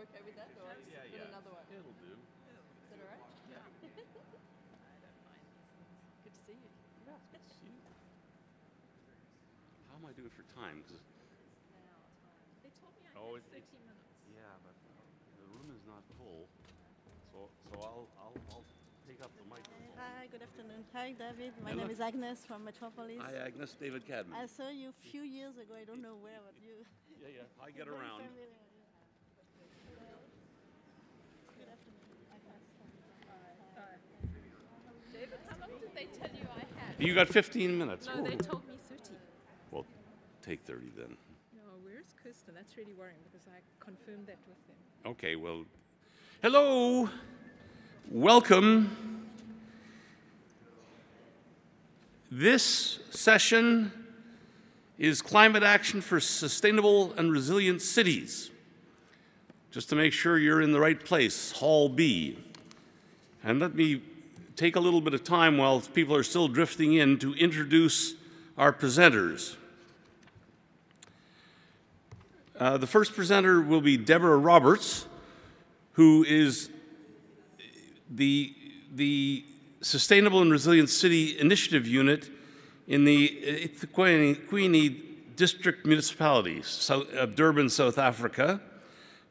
okay with that, or Yeah, put yeah. another one? It'll do. Is that all right? Yeah. Good to see you. Yeah, it's good to see you. How am I doing for time? 'Cause- They told me I Oh, had 30 minutes. yeah, but the room is not full. So, so I'll, I'll, I'll take up the microphone. Hi, good afternoon. Hi, David. My Hello. name is Agnes from Metropolis. Hi, Agnes. David Cadman. I saw you a few years ago. I don't know where, but you. Yeah, yeah. I get around. familiar, yeah. Good afternoon. Agnes from- David, how long did they tell you I had? You got 15 minutes. No, they told me 30. Well, take 30 then. No, where's Kirstin? That's really worrying because I confirmed that with them. Okay, well, hello, welcome. This session is Climate Action for Sustainable and Resilient Cities. Just to make sure you're in the right place, Hall B. And let me take a little bit of time while people are still drifting in to introduce our presenters. Uh, the first presenter will be Deborah Roberts, who is the, the Sustainable and Resilient City Initiative Unit in the Ethekwini District Municipality south, of Durban, South Africa,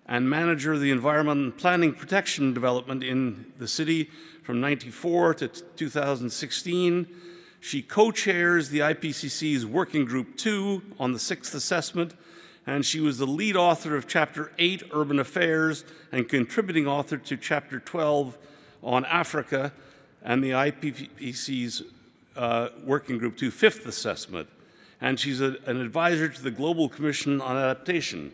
and manager of the Environment and Planning Protection Development in the city from 94 to 2016. She co chairs the IPCC's Working Group 2 on the sixth assessment and she was the lead author of Chapter 8, Urban Affairs, and contributing author to Chapter 12 on Africa and the IPCC's uh, Working Group 2 Fifth Assessment. And she's a, an advisor to the Global Commission on Adaptation.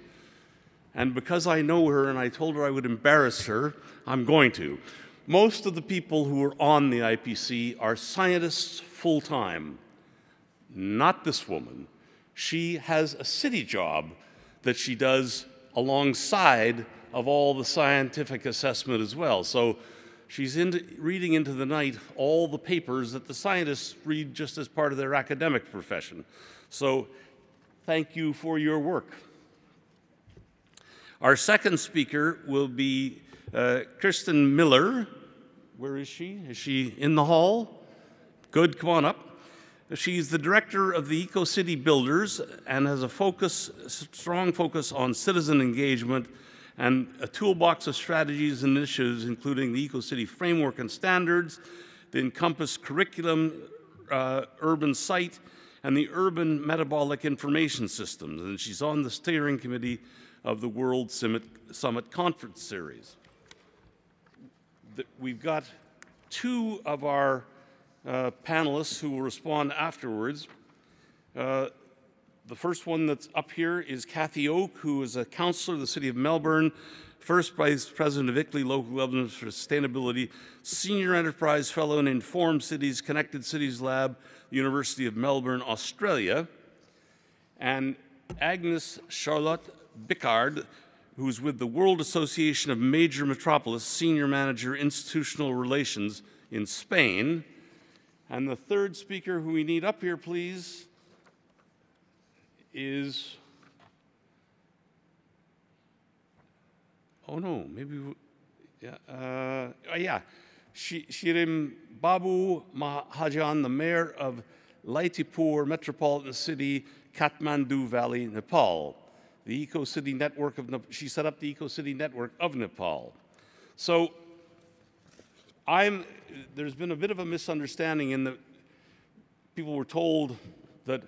And because I know her and I told her I would embarrass her, I'm going to. Most of the people who are on the IPC are scientists full time. Not this woman. She has a city job that she does alongside of all the scientific assessment as well. So she's into, reading into the night all the papers that the scientists read just as part of their academic profession. So thank you for your work. Our second speaker will be uh, Kirstin Miller. Where is she? Is she in the hall? Good, come on up. She's the director of the Eco City Builders and has a focus, strong focus on citizen engagement and a toolbox of strategies and initiatives, including the Eco City framework and standards, the Encompass curriculum, uh, urban site, and the urban metabolic information systems. And she's on the steering committee of the World Summit, Summit Conference Series. The, we've got two of our uh, panelists who will respond afterwards. Uh, the first one that's up here is Cathy Oke, who is a councillor of the City of Melbourne, first Vice President of ICLEI Local Government for Sustainability, Senior Enterprise Fellow in Informed Cities, Connected Cities Lab, University of Melbourne, Australia, and Agnes Charlotte Bickart, who's with the World Association of Major Metropolis, Senior Manager Institutional Relations in Spain. And the third speaker who we need up here, please, is. Oh no, maybe. Yeah, uh, oh, yeah. Shi- Shirim Babu Maharjan, the mayor of Lalitpur Metropolitan City, Kathmandu Valley, Nepal. The Eco City Network of she set up the Eco City Network of Nepal. So I'm, there's been a bit of a misunderstanding in that people were told that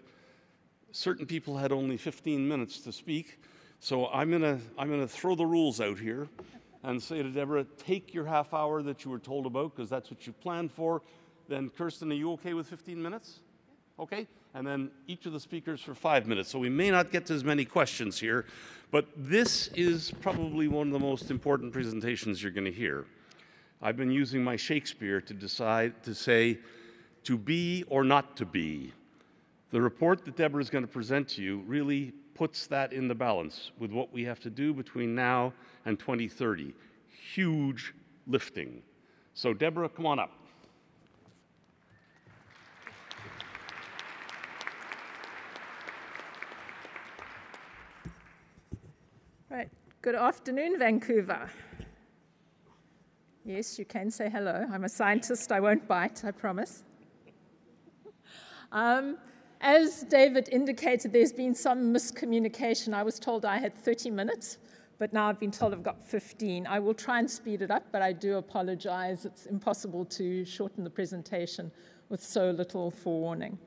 certain people had only 15 minutes to speak. So I'm gonna, I'm gonna throw the rules out here and say to Deborah, take your half hour that you were told about, because that's what you planned for. Then Kirstin, are you okay with 15 minutes? Okay? And then each of the speakers for five minutes. So we may not get to as many questions here, but this is probably one of the most important presentations you're gonna hear. I've been using my Shakespeare to decide to say to be or not to be. The report that Deborah is going to present to you really puts that in the balance with what we have to do between now and 2030. Huge lifting. So, Deborah, come on up. Right. Good afternoon, Vancouver. Yes, you can say hello. I'm a scientist. I won't bite, I promise. Um, as David indicated, there's been some miscommunication. I was told I had 30 minutes, but now I've been told I've got 15. I will try and speed it up, but I do apologize. It's impossible to shorten the presentation with so little forewarning.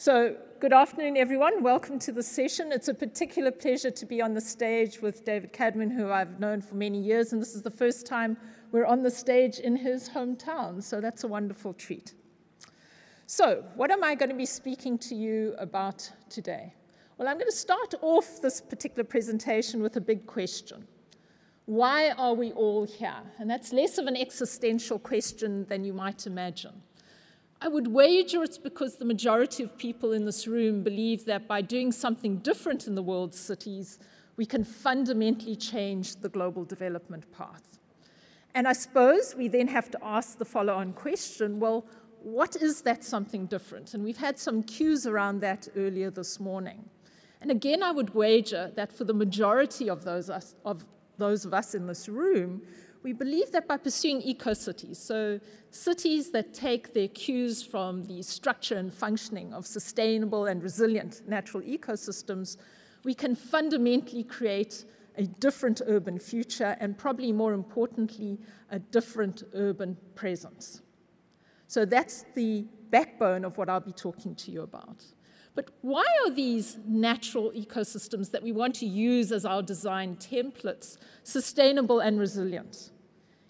So, good afternoon, everyone. Welcome to the session. It's a particular pleasure to be on the stage with David Cadman, who I've known for many years, and this is the first time we're on the stage in his hometown, so that's a wonderful treat. So, what am I going to be speaking to you about today? Well, I'm going to start off this particular presentation with a big question. Why are we all here? And that's less of an existential question than you might imagine. I would wager it's because the majority of people in this room believe that by doing something different in the world's cities, we can fundamentally change the global development path. And I suppose we then have to ask the follow on question well, what is that something different? And we've had some cues around that earlier this morning. And again, I would wager that for the majority of those, us, of those of us in this room, we believe that by pursuing eco-cities, so cities that take their cues from the structure and functioning of sustainable and resilient natural ecosystems, we can fundamentally create a different urban future and probably more importantly, a different urban presence. So that's the backbone of what I'll be talking to you about. But why are these natural ecosystems that we want to use as our design templates sustainable and resilient?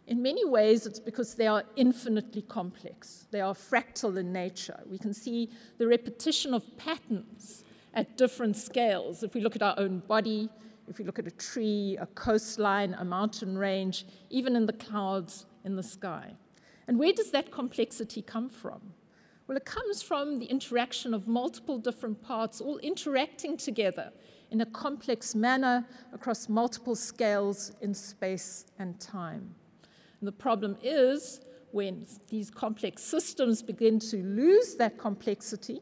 In many ways, it's because they are infinitely complex. They are fractal in nature. We can see the repetition of patterns at different scales. If we look at our own body, if we look at a tree, a coastline, a mountain range, even in the clouds in the sky. And where does that complexity come from? Well, it comes from the interaction of multiple different parts all interacting together in a complex manner across multiple scales in space and time. And the problem is when these complex systems begin to lose that complexity,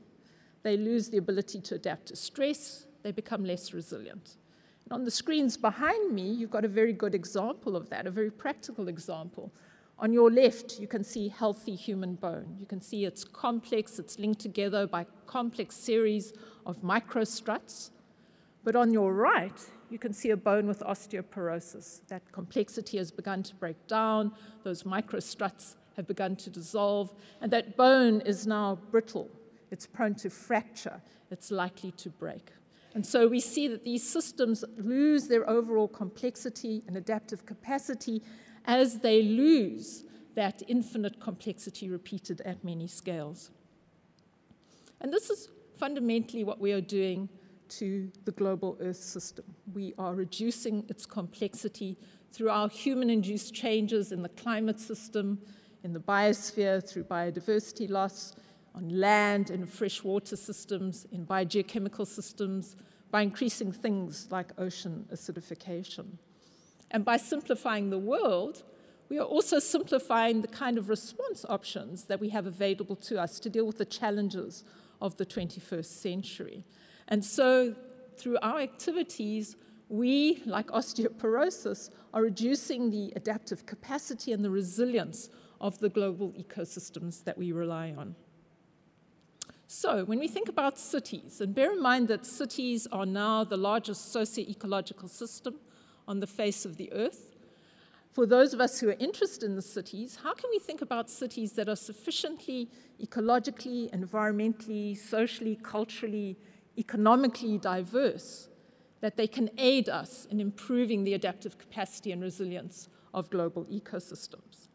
they lose the ability to adapt to stress, they become less resilient. And on the screens behind me, you've got a very good example of that, a very practical example on your left, you can see healthy human bone. You can see it's complex, it's linked together by complex series of microstruts. But on your right, you can see a bone with osteoporosis. That complexity has begun to break down, those microstruts have begun to dissolve, and that bone is now brittle. It's prone to fracture, it's likely to break. And so we see that these systems lose their overall complexity and adaptive capacity as they lose that infinite complexity repeated at many scales. And this is fundamentally what we are doing to the global Earth system. We are reducing its complexity through our human induced changes in the climate system, in the biosphere, through biodiversity loss, on land and freshwater systems, in biogeochemical systems, by increasing things like ocean acidification. And by simplifying the world, we are also simplifying the kind of response options that we have available to us to deal with the challenges of the 21st century. And so, through our activities, we, like osteoporosis, are reducing the adaptive capacity and the resilience of the global ecosystems that we rely on. So, when we think about cities, and bear in mind that cities are now the largest socio-ecological system on the face of the earth. For those of us who are interested in the cities, how can we think about cities that are sufficiently ecologically, environmentally, socially, culturally, economically diverse that they can aid us in improving the adaptive capacity and resilience of global ecosystems?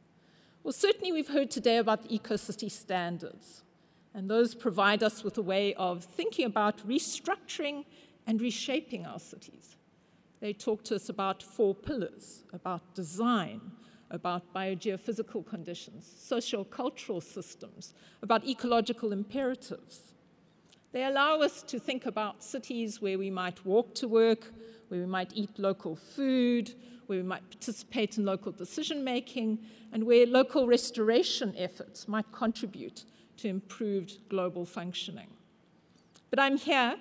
Well, certainly we've heard today about the ecocity standards, and those provide us with a way of thinking about restructuring and reshaping our cities. They talk to us about four pillars, about design, about biogeophysical conditions, social cultural systems, about ecological imperatives. They allow us to think about cities where we might walk to work, where we might eat local food, where we might participate in local decision making, and where local restoration efforts might contribute to improved global functioning. But I'm here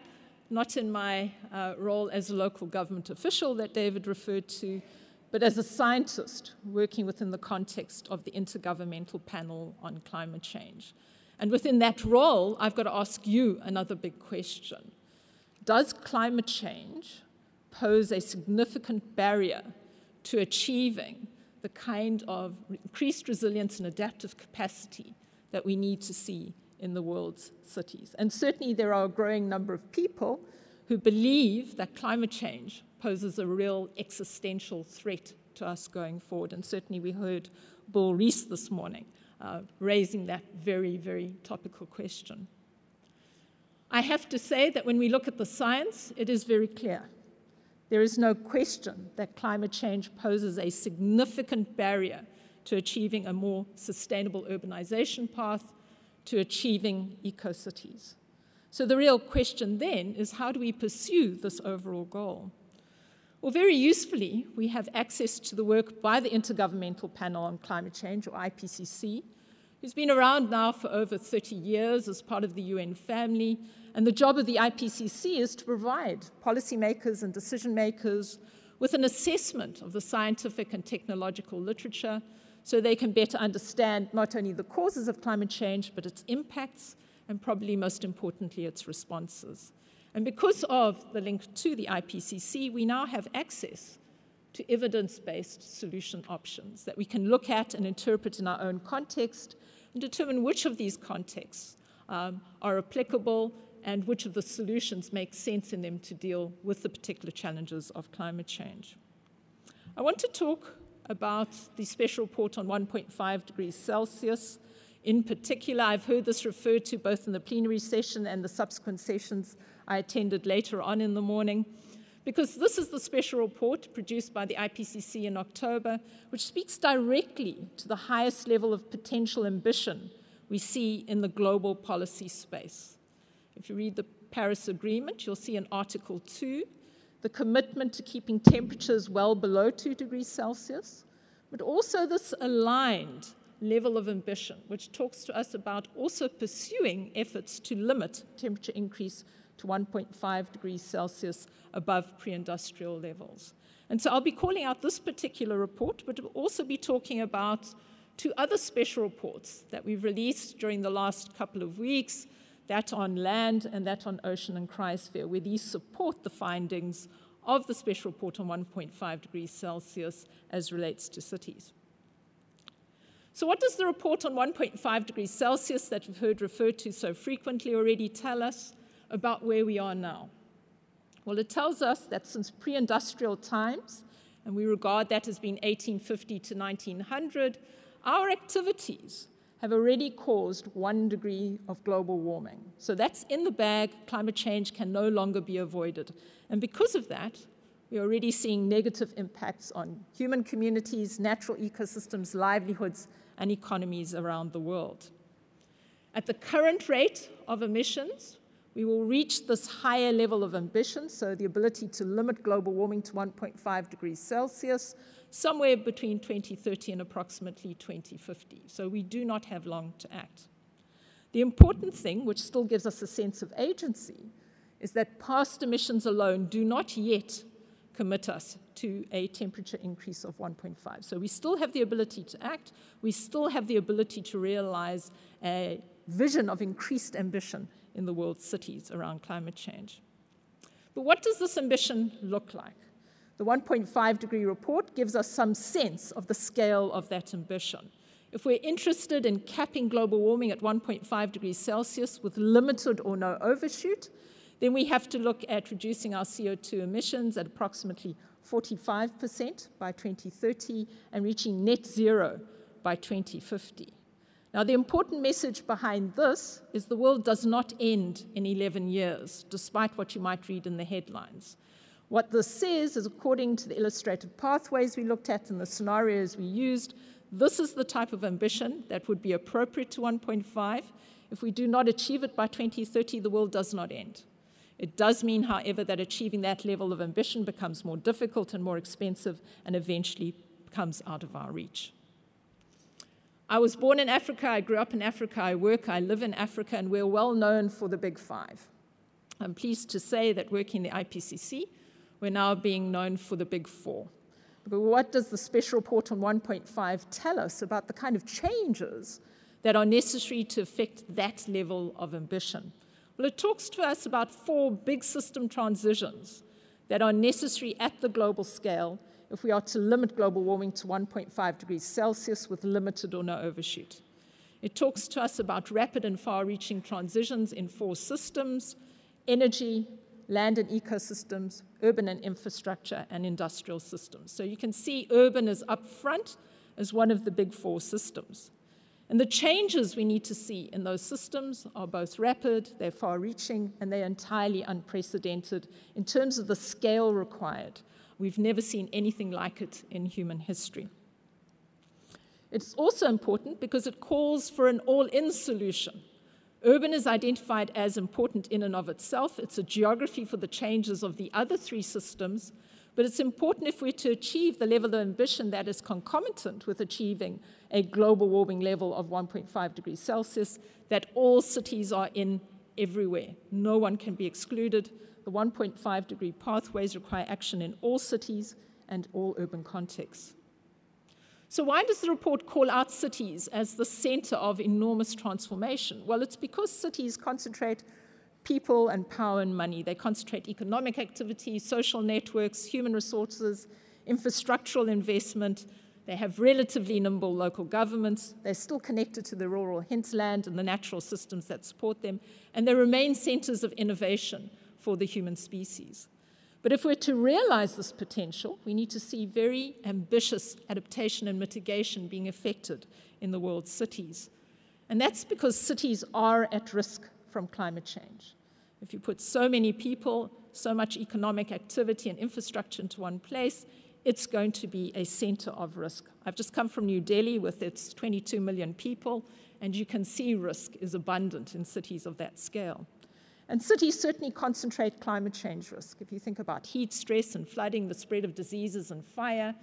not in my uh, role as a local government official that David referred to, but as a scientist working within the context of the Intergovernmental Panel on Climate Change. And within that role, I've got to ask you another big question Does climate change pose a significant barrier to achieving the kind of increased resilience and adaptive capacity that we need to see in the world's cities. And certainly, there are a growing number of people who believe that climate change poses a real existential threat to us going forward. And certainly, we heard Bill Rees this morning uh, raising that very, very topical question. I have to say that when we look at the science, it is very clear. There is no question that climate change poses a significant barrier to achieving a more sustainable urbanization path, to achieving eco-cities. So the real question then is how do we pursue this overall goal? Well, very usefully, we have access to the work by the Intergovernmental Panel on Climate Change, or IPCC, who's been around now for over 30 years as part of the UN family and the job of the IPCC is to provide policymakers and decision makers with an assessment of the scientific and technological literature so they can better understand not only the causes of climate change, but its impacts, and probably most importantly, its responses. And because of the link to the IPCC, we now have access to evidence based solution options that we can look at and interpret in our own context and determine which of these contexts um, are applicable and which of the solutions make sense in them to deal with the particular challenges of climate change. I want to talk about the special report on 1.5 degrees Celsius. In particular, I've heard this referred to both in the plenary session and the subsequent sessions I attended later on in the morning, because this is the special report produced by the IPCC in October, which speaks directly to the highest level of potential ambition we see in the global policy space. If you read the Paris Agreement, you'll see in Article 2 the commitment to keeping temperatures well below 2 degrees Celsius, but also this aligned level of ambition, which talks to us about also pursuing efforts to limit temperature increase to 1.5 degrees Celsius above pre industrial levels. And so I'll be calling out this particular report, but we'll also be talking about two other special reports that we've released during the last couple of weeks that on land and that on ocean and cryosphere, where these support the findings of the special report on 1.5 degrees Celsius as relates to cities. So, what does the report on 1.5 degrees Celsius that we've heard referred to so frequently already tell us about where we are now? Well, it tells us that since pre industrial times, and we regard that as being 1850 to 1900, our activities have already caused one degree of global warming. So that's in the bag. Climate change can no longer be avoided. And because of that, we're already seeing negative impacts on human communities, natural ecosystems, livelihoods, and economies around the world. At the current rate of emissions, we will reach this higher level of ambition, so the ability to limit global warming to 1.5 degrees Celsius, somewhere between 2030 and approximately 2050. So we do not have long to act. The important thing, which still gives us a sense of agency, is that past emissions alone do not yet commit us to a temperature increase of 1.5. So we still have the ability to act, we still have the ability to realize a vision of increased ambition in the world's cities around climate change. But what does this ambition look like? The 1.5 degree report gives us some sense of the scale of that ambition. If we're interested in capping global warming at 1.5 degrees Celsius with limited or no overshoot, then we have to look at reducing our CO2 emissions at approximately 45% by 2030 and reaching net zero by 2050. Now, the important message behind this is the world does not end in 11 years, despite what you might read in the headlines. What this says is, according to the illustrated pathways we looked at and the scenarios we used, this is the type of ambition that would be appropriate to 1.5. If we do not achieve it by 2030, the world does not end. It does mean, however, that achieving that level of ambition becomes more difficult and more expensive and eventually comes out of our reach. I was born in Africa, I grew up in Africa, I work, I live in Africa, and we're well known for the big five. I'm pleased to say that working in the IPCC, we're now being known for the big four. But what does the special report on 1.5 tell us about the kind of changes that are necessary to affect that level of ambition? Well, it talks to us about four big system transitions that are necessary at the global scale if we are to limit global warming to 1.5 degrees Celsius with limited or no overshoot. It talks to us about rapid and far reaching transitions in four systems energy, land and ecosystems, urban and infrastructure, and industrial systems. So you can see urban is up front as one of the big four systems. And the changes we need to see in those systems are both rapid, they're far reaching, and they're entirely unprecedented in terms of the scale required. We've never seen anything like it in human history. It's also important because it calls for an all in solution. Urban is identified as important in and of itself. It's a geography for the changes of the other three systems, but it's important if we're to achieve the level of ambition that is concomitant with achieving a global warming level of 1.5 degrees Celsius that all cities are in everywhere. No one can be excluded. The 1.5 degree pathways require action in all cities and all urban contexts. So, why does the report call out cities as the center of enormous transformation? Well, it's because cities concentrate people and power and money. They concentrate economic activity, social networks, human resources, infrastructural investment. They have relatively nimble local governments. They're still connected to the rural hinterland and the natural systems that support them. And they remain centers of innovation for the human species. But if we're to realize this potential, we need to see very ambitious adaptation and mitigation being effected in the world's cities. And that's because cities are at risk from climate change. If you put so many people, so much economic activity and infrastructure into one place, it's going to be a center of risk. I've just come from New Delhi with its 22 million people, and you can see risk is abundant in cities of that scale. And cities certainly concentrate climate change risk. If you think about heat stress and flooding, the spread of diseases and fire,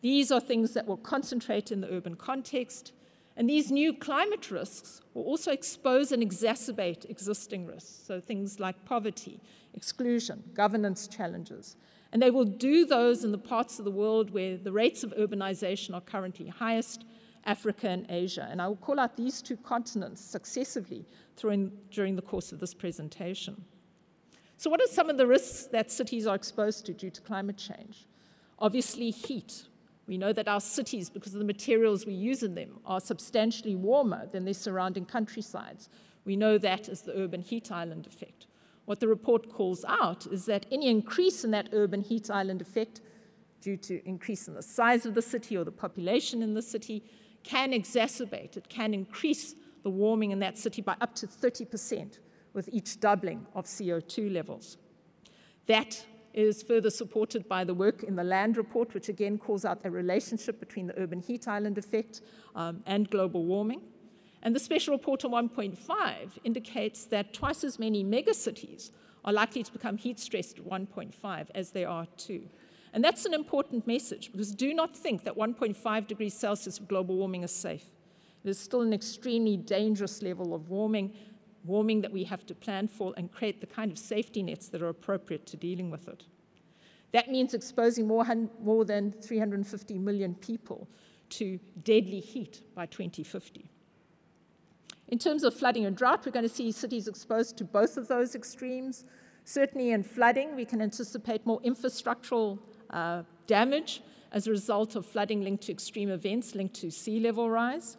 these are things that will concentrate in the urban context. And these new climate risks will also expose and exacerbate existing risks, so things like poverty, exclusion, governance challenges. And they will do those in the parts of the world where the rates of urbanization are currently highest, Africa and Asia. And I will call out these two continents successively in, during the course of this presentation. So, what are some of the risks that cities are exposed to due to climate change? Obviously, heat, we know that our cities, because of the materials we use in them, are substantially warmer than their surrounding countrysides. We know that as the urban heat island effect. What the report calls out is that any increase in that urban heat island effect, due to increase in the size of the city or the population in the city, can exacerbate, it can increase the warming in that city by up to 30% with each doubling of CO2 levels. That is further supported by the work in the land report, which again calls out a relationship between the urban heat island effect um, and global warming. And the special report on 1.5 indicates that twice as many megacities are likely to become heat stressed at 1.5 as they are at 2. And that's an important message because do not think that 1.5 degrees Celsius of global warming is safe. It is still an extremely dangerous level of warming warming that we have to plan for and create the kind of safety nets that are appropriate to dealing with it. That means exposing more, more than 350 million people to deadly heat by 2050. In terms of flooding and drought, we're going to see cities exposed to both of those extremes. Certainly in flooding, we can anticipate more infrastructural uh, damage as a result of flooding linked to extreme events linked to sea level rise.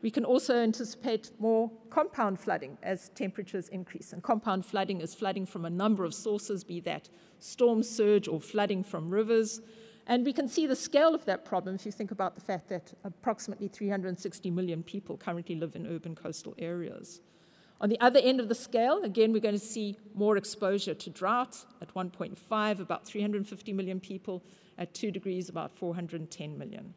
We can also anticipate more compound flooding as temperatures increase. And compound flooding is flooding from a number of sources, be that storm surge or flooding from rivers. And we can see the scale of that problem if you think about the fact that approximately 360 million people currently live in urban coastal areas. On the other end of the scale, again, we're going to see more exposure to drought at 1.5, about 350 million people, at 2 degrees, about 410 million.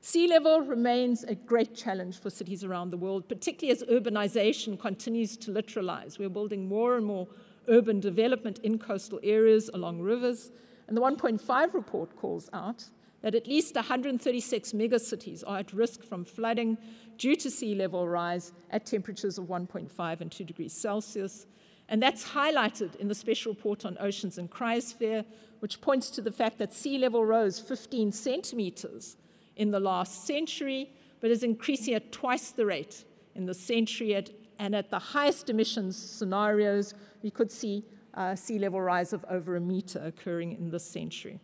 Sea level remains a great challenge for cities around the world, particularly as urbanization continues to littoralize. We're building more and more urban development in coastal areas along rivers. And the 1.5 report calls out that at least 136 megacities are at risk from flooding due to sea level rise at temperatures of 1.5 and 2 degrees Celsius. And that's highlighted in the special report on oceans and cryosphere, which points to the fact that sea level rose 15 centimeters in the last century, but is increasing at twice the rate in the century. At, and at the highest emissions scenarios, we could see uh, sea level rise of over a meter occurring in this century.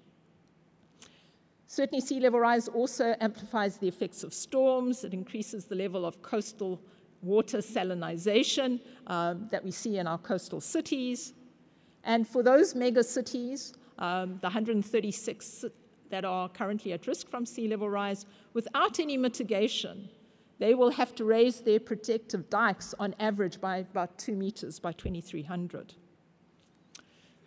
Certainly, sea level rise also amplifies the effects of storms. It increases the level of coastal water salinization um, that we see in our coastal cities. And for those mega cities, um, the 136 that are currently at risk from sea level rise, without any mitigation, they will have to raise their protective dikes on average by about two meters by 2300.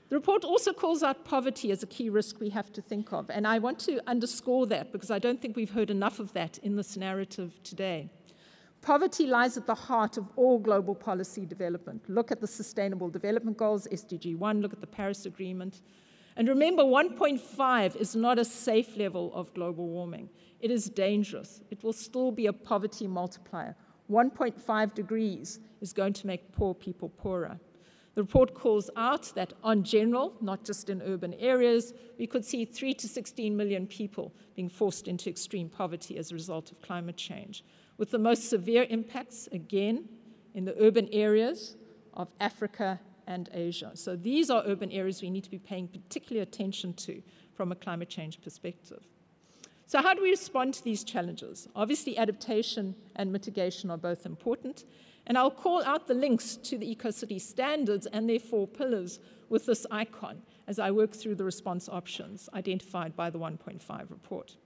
The report also calls out poverty as a key risk we have to think of, and I want to underscore that because I don't think we've heard enough of that in this narrative today. Poverty lies at the heart of all global policy development. Look at the Sustainable Development Goals, SDG 1, look at the Paris Agreement. And remember, 1.5 is not a safe level of global warming. It is dangerous. It will still be a poverty multiplier. 1.5 degrees is going to make poor people poorer. The report calls out that, on general, not just in urban areas, we could see 3 to 16 million people being forced into extreme poverty as a result of climate change, with the most severe impacts, again, in the urban areas of Africa and Asia. So these are urban areas we need to be paying particular attention to from a climate change perspective. So, how do we respond to these challenges? Obviously, adaptation and mitigation are both important, and I'll call out the links to the EcoCity standards and their four pillars with this icon as I work through the response options identified by the 1.5 report.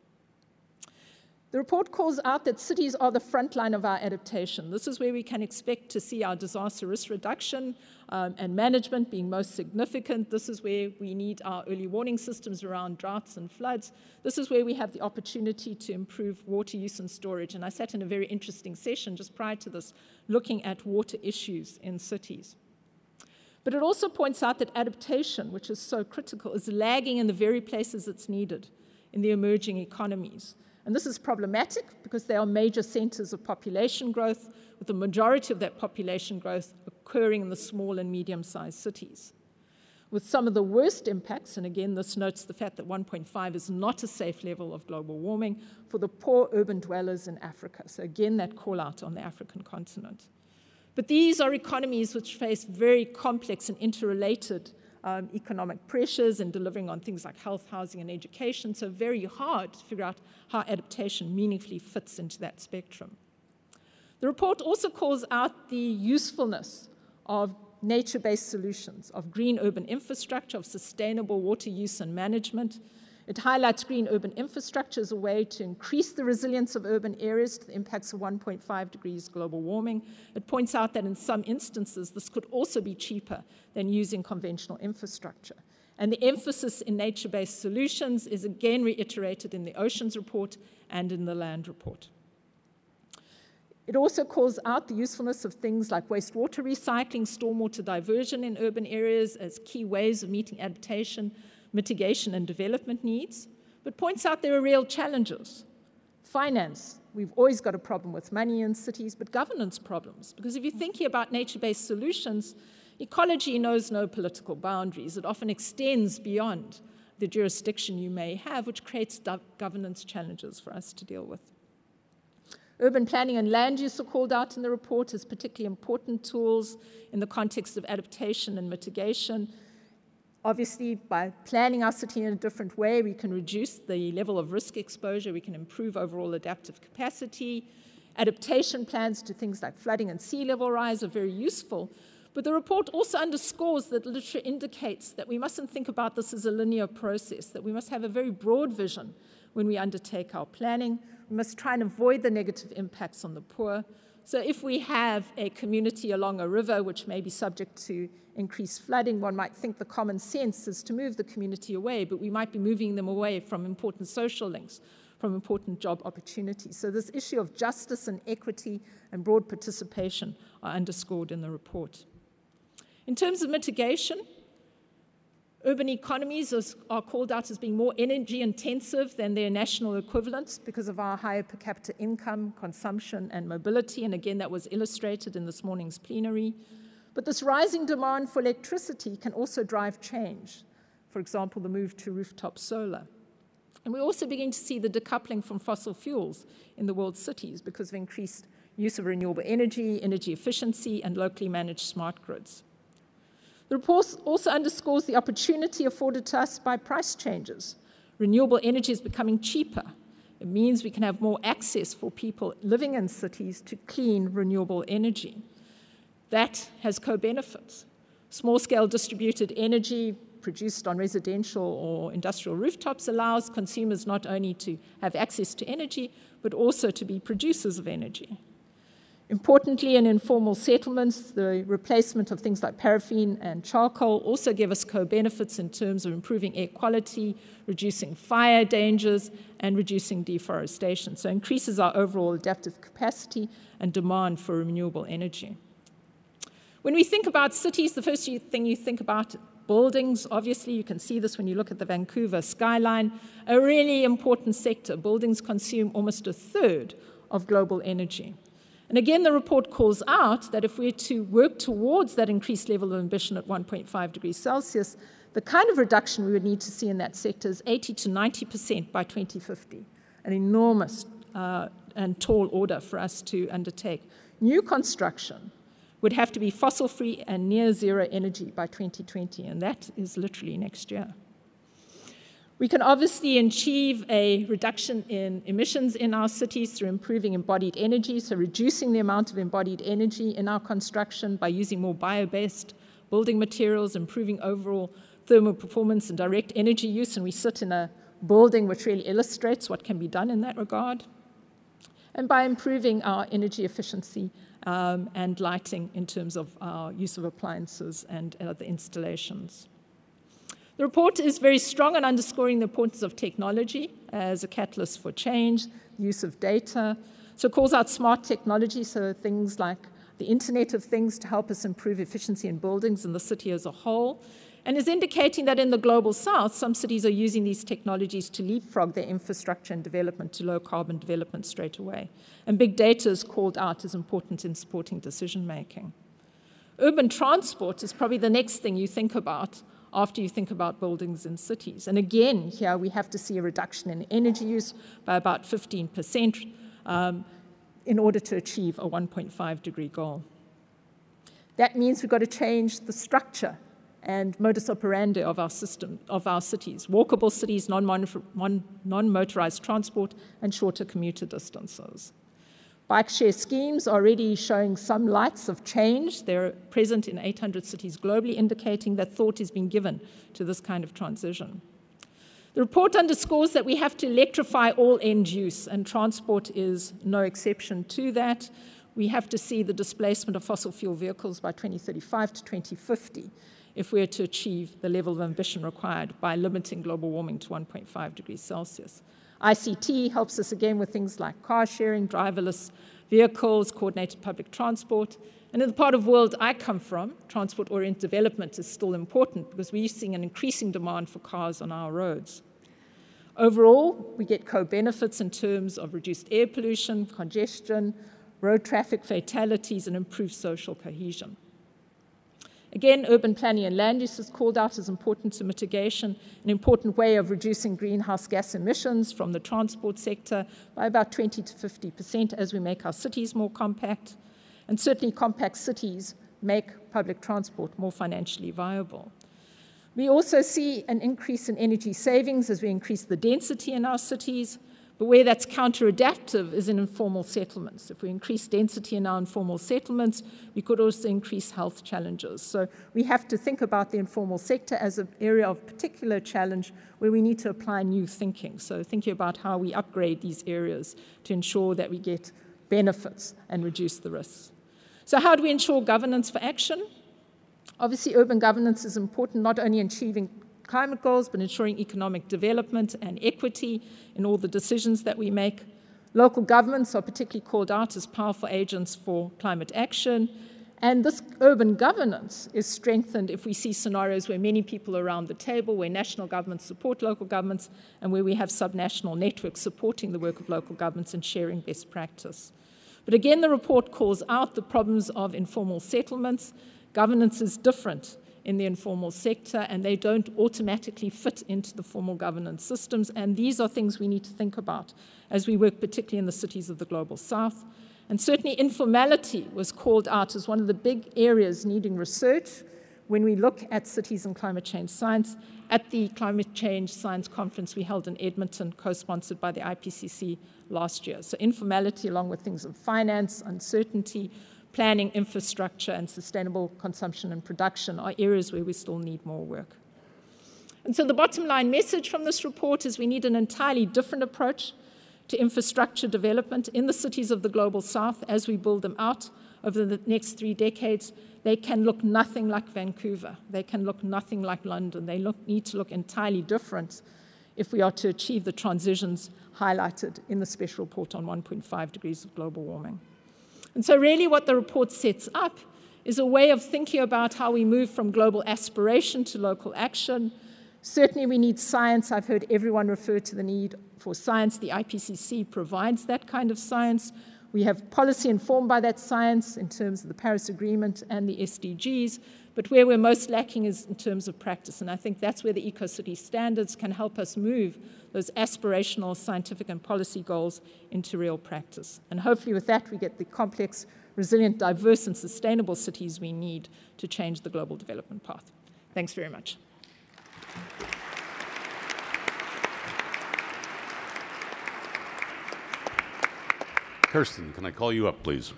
The report calls out that cities are the front line of our adaptation. This is where we can expect to see our disaster risk reduction um, and management being most significant. This is where we need our early warning systems around droughts and floods. This is where we have the opportunity to improve water use and storage. And I sat in a very interesting session just prior to this looking at water issues in cities. But it also points out that adaptation, which is so critical, is lagging in the very places it's needed in the emerging economies. And this is problematic because they are major centers of population growth, with the majority of that population growth occurring in the small and medium sized cities. With some of the worst impacts, and again, this notes the fact that 1.5 is not a safe level of global warming for the poor urban dwellers in Africa. So, again, that call out on the African continent. But these are economies which face very complex and interrelated um, economic pressures and delivering on things like health, housing, and education. So, very hard to figure out how adaptation meaningfully fits into that spectrum. The report also calls out the usefulness of nature based solutions, of green urban infrastructure, of sustainable water use and management, it highlights green urban infrastructure as a way to increase the resilience of urban areas to the impacts of 1.5 degrees global warming. It points out that in some instances, this could also be cheaper than using conventional infrastructure. And the emphasis in nature based solutions is again reiterated in the Oceans Report and in the Land Report. It also calls out the usefulness of things like wastewater recycling, stormwater diversion in urban areas as key ways of meeting adaptation mitigation and development needs, but points out there are real challenges. Finance, we've always got a problem with money in cities, but governance problems. Because if you're thinking about nature based solutions, ecology knows no political boundaries. It often extends beyond the jurisdiction you may have, which creates governance challenges for us to deal with. Urban planning and land use are called out in the report as particularly important tools in the context of adaptation and mitigation. Obviously, by planning our city in a different way, we can reduce the level of risk exposure, we can improve overall adaptive capacity. Adaptation plans to things like flooding and sea level rise are very useful. But the report also underscores that literature indicates that we mustn't think about this as a linear process, that we must have a very broad vision when we undertake our planning. We must try and avoid the negative impacts on the poor. So if we have a community along a river which may be subject to increased flooding, one might think the common sense is to move the community away, but we might be moving them away from important social links, from important job opportunities. So this issue of justice and equity and broad participation are underscored in the report. In terms of mitigation, Urban economies are called out as being more energy intensive than their national equivalents because of our higher per capita income, consumption, and mobility. And again, that was illustrated in this morning's plenary. But this rising demand for electricity can also drive change. For example, the move to rooftop solar. And we also begin to see the decoupling from fossil fuels in the world's cities because of increased use of renewable energy, energy efficiency, and locally managed smart grids. The report also underscores the opportunity afforded to us by price changes. Renewable energy is becoming cheaper. It means we can have more access for people living in cities to clean, renewable energy. That has co benefits. Small scale distributed energy produced on residential or industrial rooftops allows consumers not only to have access to energy, but also to be producers of energy. Importantly, in informal settlements, the replacement of things like paraffin and charcoal also give us co-benefits in terms of improving air quality, reducing fire dangers, and reducing deforestation. So increases our overall adaptive capacity and demand for renewable energy. When we think about cities, the first thing you think about buildings, obviously, you can see this when you look at the Vancouver skyline, a really important sector. Buildings consume almost a third of global energy. And again, the report calls out that if we're to work towards that increased level of ambition at 1.5 degrees Celsius, the kind of reduction we would need to see in that sector is 80 to 90% by 2050, an enormous uh, and tall order for us to undertake. New construction would have to be fossil free and near zero energy by 2020, and that is literally next year. We can obviously achieve a reduction in emissions in our cities through improving embodied energy, so reducing the amount of embodied energy in our construction by using more bio based building materials, improving overall thermal performance and direct energy use. And we sit in a building which really illustrates what can be done in that regard. And by improving our energy efficiency um, and lighting in terms of our use of appliances and other installations. The report is very strong on underscoring the importance of technology as a catalyst for change, use of data. So it calls out smart technology, so things like the Internet of Things to help us improve efficiency in buildings and the city as a whole, and is indicating that in the global south, some cities are using these technologies to leapfrog their infrastructure and development to low carbon development straight away. And big data is called out as important in supporting decision making. Urban transport is probably the next thing you think about after you think about buildings in cities. And again, here we have to see a reduction in energy use by about 15% um, in order to achieve a 1.5 degree goal. That means we've got to change the structure and modus operandi of our system, of our cities. Walkable cities, non-motorized transport, and shorter commuter distances. Bike share schemes are already showing some lights of change. They're present in 800 cities globally, indicating that thought is being given to this kind of transition. The report underscores that we have to electrify all end use, and transport is no exception to that. We have to see the displacement of fossil fuel vehicles by 2035 to 2050 if we are to achieve the level of ambition required by limiting global warming to 1.5 degrees Celsius. ICT helps us again with things like car sharing, driverless vehicles, coordinated public transport. And in the part of the world I come from, transport oriented development is still important because we're seeing an increasing demand for cars on our roads. Overall, we get co benefits in terms of reduced air pollution, congestion, road traffic fatalities, and improved social cohesion. Again, urban planning and land use is called out as important to mitigation, an important way of reducing greenhouse gas emissions from the transport sector by about 20 to 50% as we make our cities more compact. And certainly, compact cities make public transport more financially viable. We also see an increase in energy savings as we increase the density in our cities, but where that's counter-adaptive is in informal settlements. If we increase density in our informal settlements, we could also increase health challenges. So we have to think about the informal sector as an area of particular challenge where we need to apply new thinking. So thinking about how we upgrade these areas to ensure that we get benefits and reduce the risks. So how do we ensure governance for action? Obviously, urban governance is important not only in achieving climate goals, but ensuring economic development and equity in all the decisions that we make. Local governments are particularly called out as powerful agents for climate action. And this urban governance is strengthened if we see scenarios where many people are around the table, where national governments support local governments, and where we have subnational networks supporting the work of local governments and sharing best practice. But again, the report calls out the problems of informal settlements. Governance is different in the informal sector, and they don't automatically fit into the formal governance systems. And these are things we need to think about as we work, particularly in the cities of the global south. And certainly, informality was called out as one of the big areas needing research when we look at cities and climate change science. At the Climate Change Science Conference we held in Edmonton, co sponsored by the IPCC last year. So, informality, along with things of finance, uncertainty, planning, infrastructure, and sustainable consumption and production are areas where we still need more work. And so, the bottom line message from this report is we need an entirely different approach to infrastructure development in the cities of the global south as we build them out over the next three decades. They can look nothing like Vancouver. They can look nothing like London. They look, need to look entirely different if we are to achieve the transitions highlighted in the special report on 1.5 degrees of global warming. And so, really, what the report sets up is a way of thinking about how we move from global aspiration to local action. Certainly, we need science. I've heard everyone refer to the need for science. The IPCC provides that kind of science. We have policy informed by that science in terms of the Paris Agreement and the SDGs, but where we're most lacking is in terms of practice. And I think that's where the EcoCity standards can help us move those aspirational scientific and policy goals into real practice. And hopefully, with that, we get the complex, resilient, diverse, and sustainable cities we need to change the global development path. Thanks very much. Kirstin, can I call you up, please?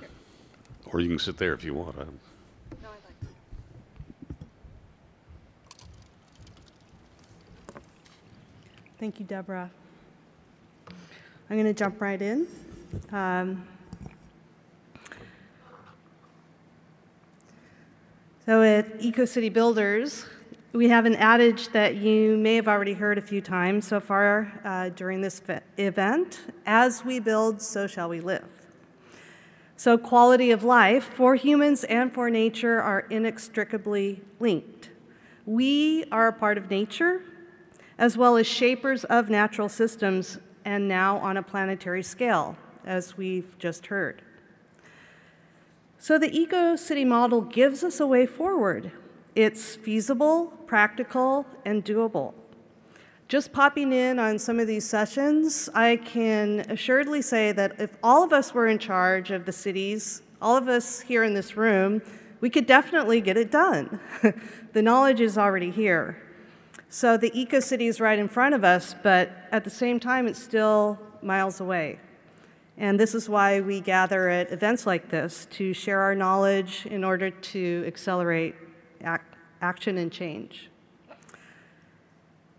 Or you can sit there if you want. Thank you, Deborah. I'm going to jump right in. Um, so, at Eco City Builders, we have an adage that you may have already heard a few times so far uh, during this event as we build, so shall we live. So, quality of life for humans and for nature are inextricably linked. We are a part of nature, as well as shapers of natural systems, and now on a planetary scale, as we've just heard. So, the Eco City model gives us a way forward it's feasible, practical, and doable. Just popping in on some of these sessions, I can assuredly say that if all of us were in charge of the cities, all of us here in this room, we could definitely get it done. the knowledge is already here. So the eco city is right in front of us, but at the same time, it's still miles away. And this is why we gather at events like this to share our knowledge in order to accelerate act, action and change.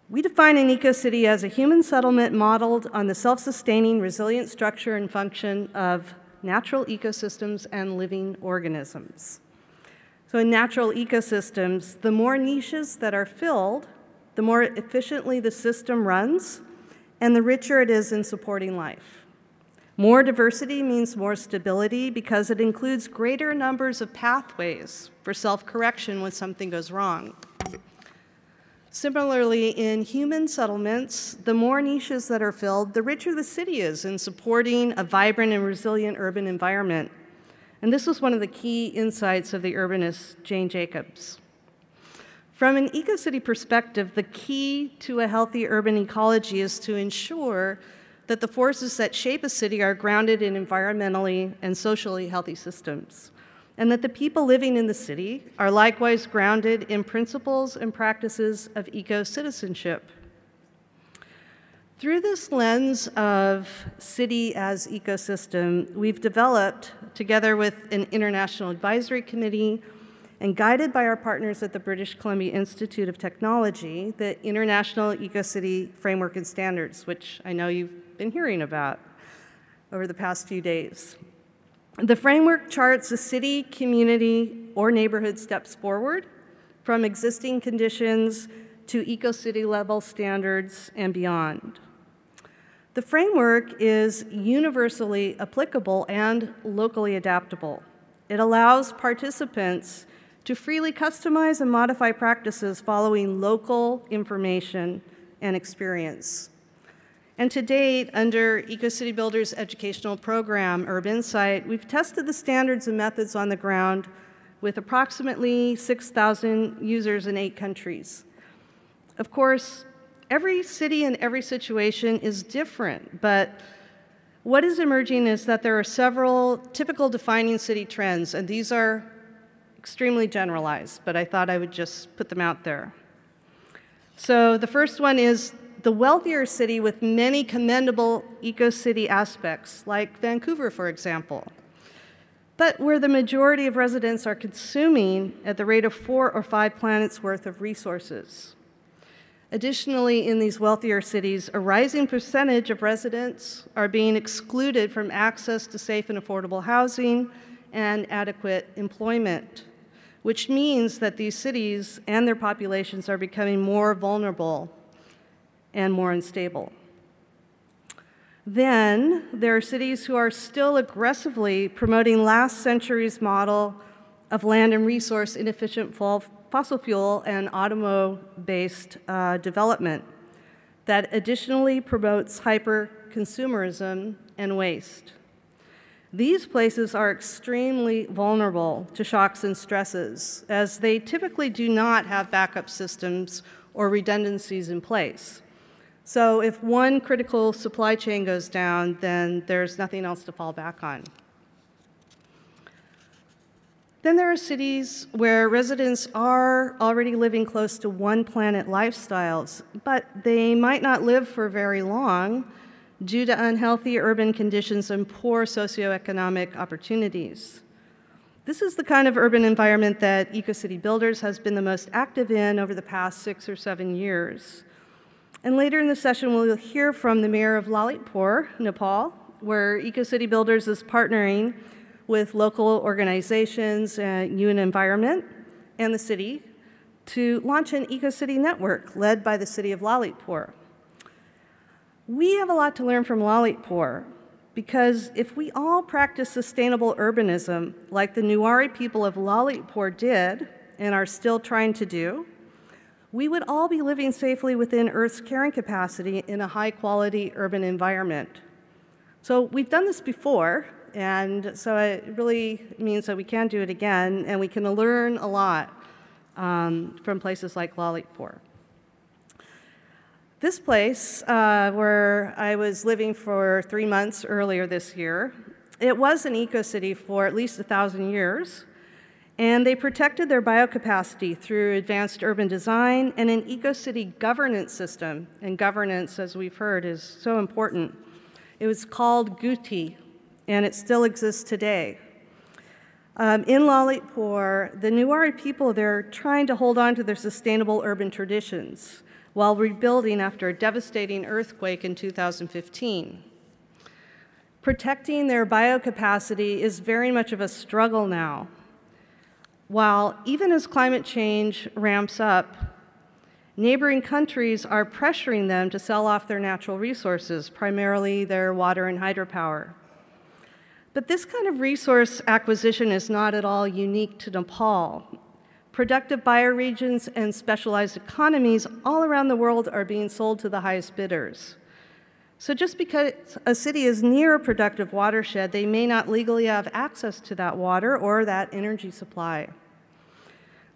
We define an eco-city as a human settlement modeled on the self-sustaining, resilient structure and function of natural ecosystems and living organisms. So in natural ecosystems, the more niches that are filled, the more efficiently the system runs, and the richer it is in supporting life. More diversity means more stability because it includes greater numbers of pathways for self correction when something goes wrong. Similarly, in human settlements, the more niches that are filled, the richer the city is in supporting a vibrant and resilient urban environment. And this was one of the key insights of the urbanist Jane Jacobs. From an eco-city perspective, the key to a healthy urban ecology is to ensure that the forces that shape a city are grounded in environmentally and socially healthy systems, and that the people living in the city are likewise grounded in principles and practices of eco citizenship. Through this lens of city as ecosystem, we've developed, together with an international advisory committee and guided by our partners at the British Columbia Institute of Technology, the International EcoCity Framework and Standards, which I know you've been hearing about over the past few days. The framework charts a city, community, or neighborhood steps forward from existing conditions to eco-city level standards and beyond. The framework is universally applicable and locally adaptable. It allows participants to freely customize and modify practices following local information and experience. And to date, under EcoCity Builders' educational program, Urban Insight, we've tested the standards and methods on the ground with approximately 6,000 users in eight countries. Of course, every city and every situation is different, but what is emerging is that there are several typical defining city trends, and these are extremely generalized, but I thought I would just put them out there. So the first one is the wealthier city with many commendable eco-city aspects, like Vancouver, for example, but where the majority of residents are consuming at the rate of four or five planets worth of resources. Additionally, in these wealthier cities, a rising percentage of residents are being excluded from access to safe and affordable housing and adequate employment which means that these cities and their populations are becoming more vulnerable and more unstable. Then there are cities who are still aggressively promoting last century's model of land and resource inefficient fossil fuel and automo based uh, development that additionally promotes hyper consumerism and waste. These places are extremely vulnerable to shocks and stresses, as they typically do not have backup systems or redundancies in place. So if one critical supply chain goes down, then there's nothing else to fall back on. Then there are cities where residents are already living close to one planet lifestyles, but they might not live for very long due to unhealthy urban conditions and poor socioeconomic opportunities. This is the kind of urban environment that EcoCity Builders has been the most active in over the past six or seven years. And later in the session, we'll hear from the mayor of Lalitpur, Nepal, where EcoCity Builders is partnering with local organizations, UN Environment, and the city to launch an EcoCity network led by the city of Lalitpur. We have a lot to learn from Lalitpur because if we all practice sustainable urbanism like the Newari people of Lalitpur did and are still trying to do, we would all be living safely within Earth's carrying capacity in a high quality urban environment. So we've done this before, and so it really means that we can do it again, and we can learn a lot um, from places like Lalitpur. This place, uh, where I was living for three months earlier this year, it was an eco-city for at least a thousand years, and they protected their biocapacity through advanced urban design and an eco-city governance system. And governance, as we've heard, is so important. It was called Guti, and it still exists today. Um, in Lalitpur, the Newari people, they're trying to hold on to their sustainable urban traditions while rebuilding after a devastating earthquake in 2015. Protecting their biocapacity is very much of a struggle now. While even as climate change ramps up, neighboring countries are pressuring them to sell off their natural resources, primarily their water and hydropower. But this kind of resource acquisition is not at all unique to Nepal. Productive bioregions and specialized economies all around the world are being sold to the highest bidders. So just because a city is near a productive watershed, they may not legally have access to that water or that energy supply.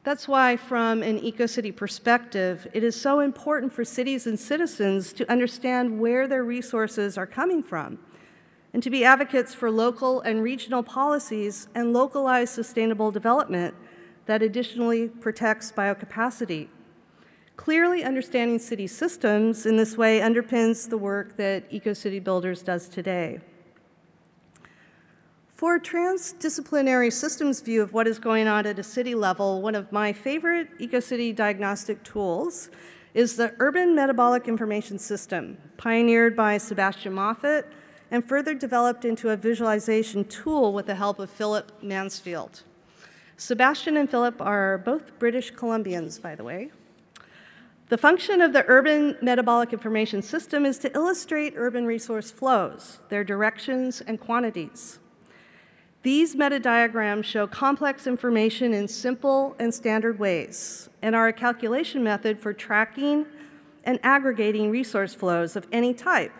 That's why, from an EcoCity perspective, it is so important for cities and citizens to understand where their resources are coming from and to be advocates for local and regional policies and localized sustainable development that additionally protects biocapacity. Clearly understanding city systems in this way underpins the work that EcoCity Builders does today. For a transdisciplinary systems view of what is going on at a city level, one of my favorite EcoCity diagnostic tools is the Urban Metabolic Information System, pioneered by Sebastian Moffatt and further developed into a visualization tool with the help of Philip Mansfield. Sebastian and Philip are both British Columbians, by the way. The function of the Urban Metabolic Information System is to illustrate urban resource flows, their directions and quantities. These metadiagrams show complex information in simple and standard ways and are a calculation method for tracking and aggregating resource flows of any type,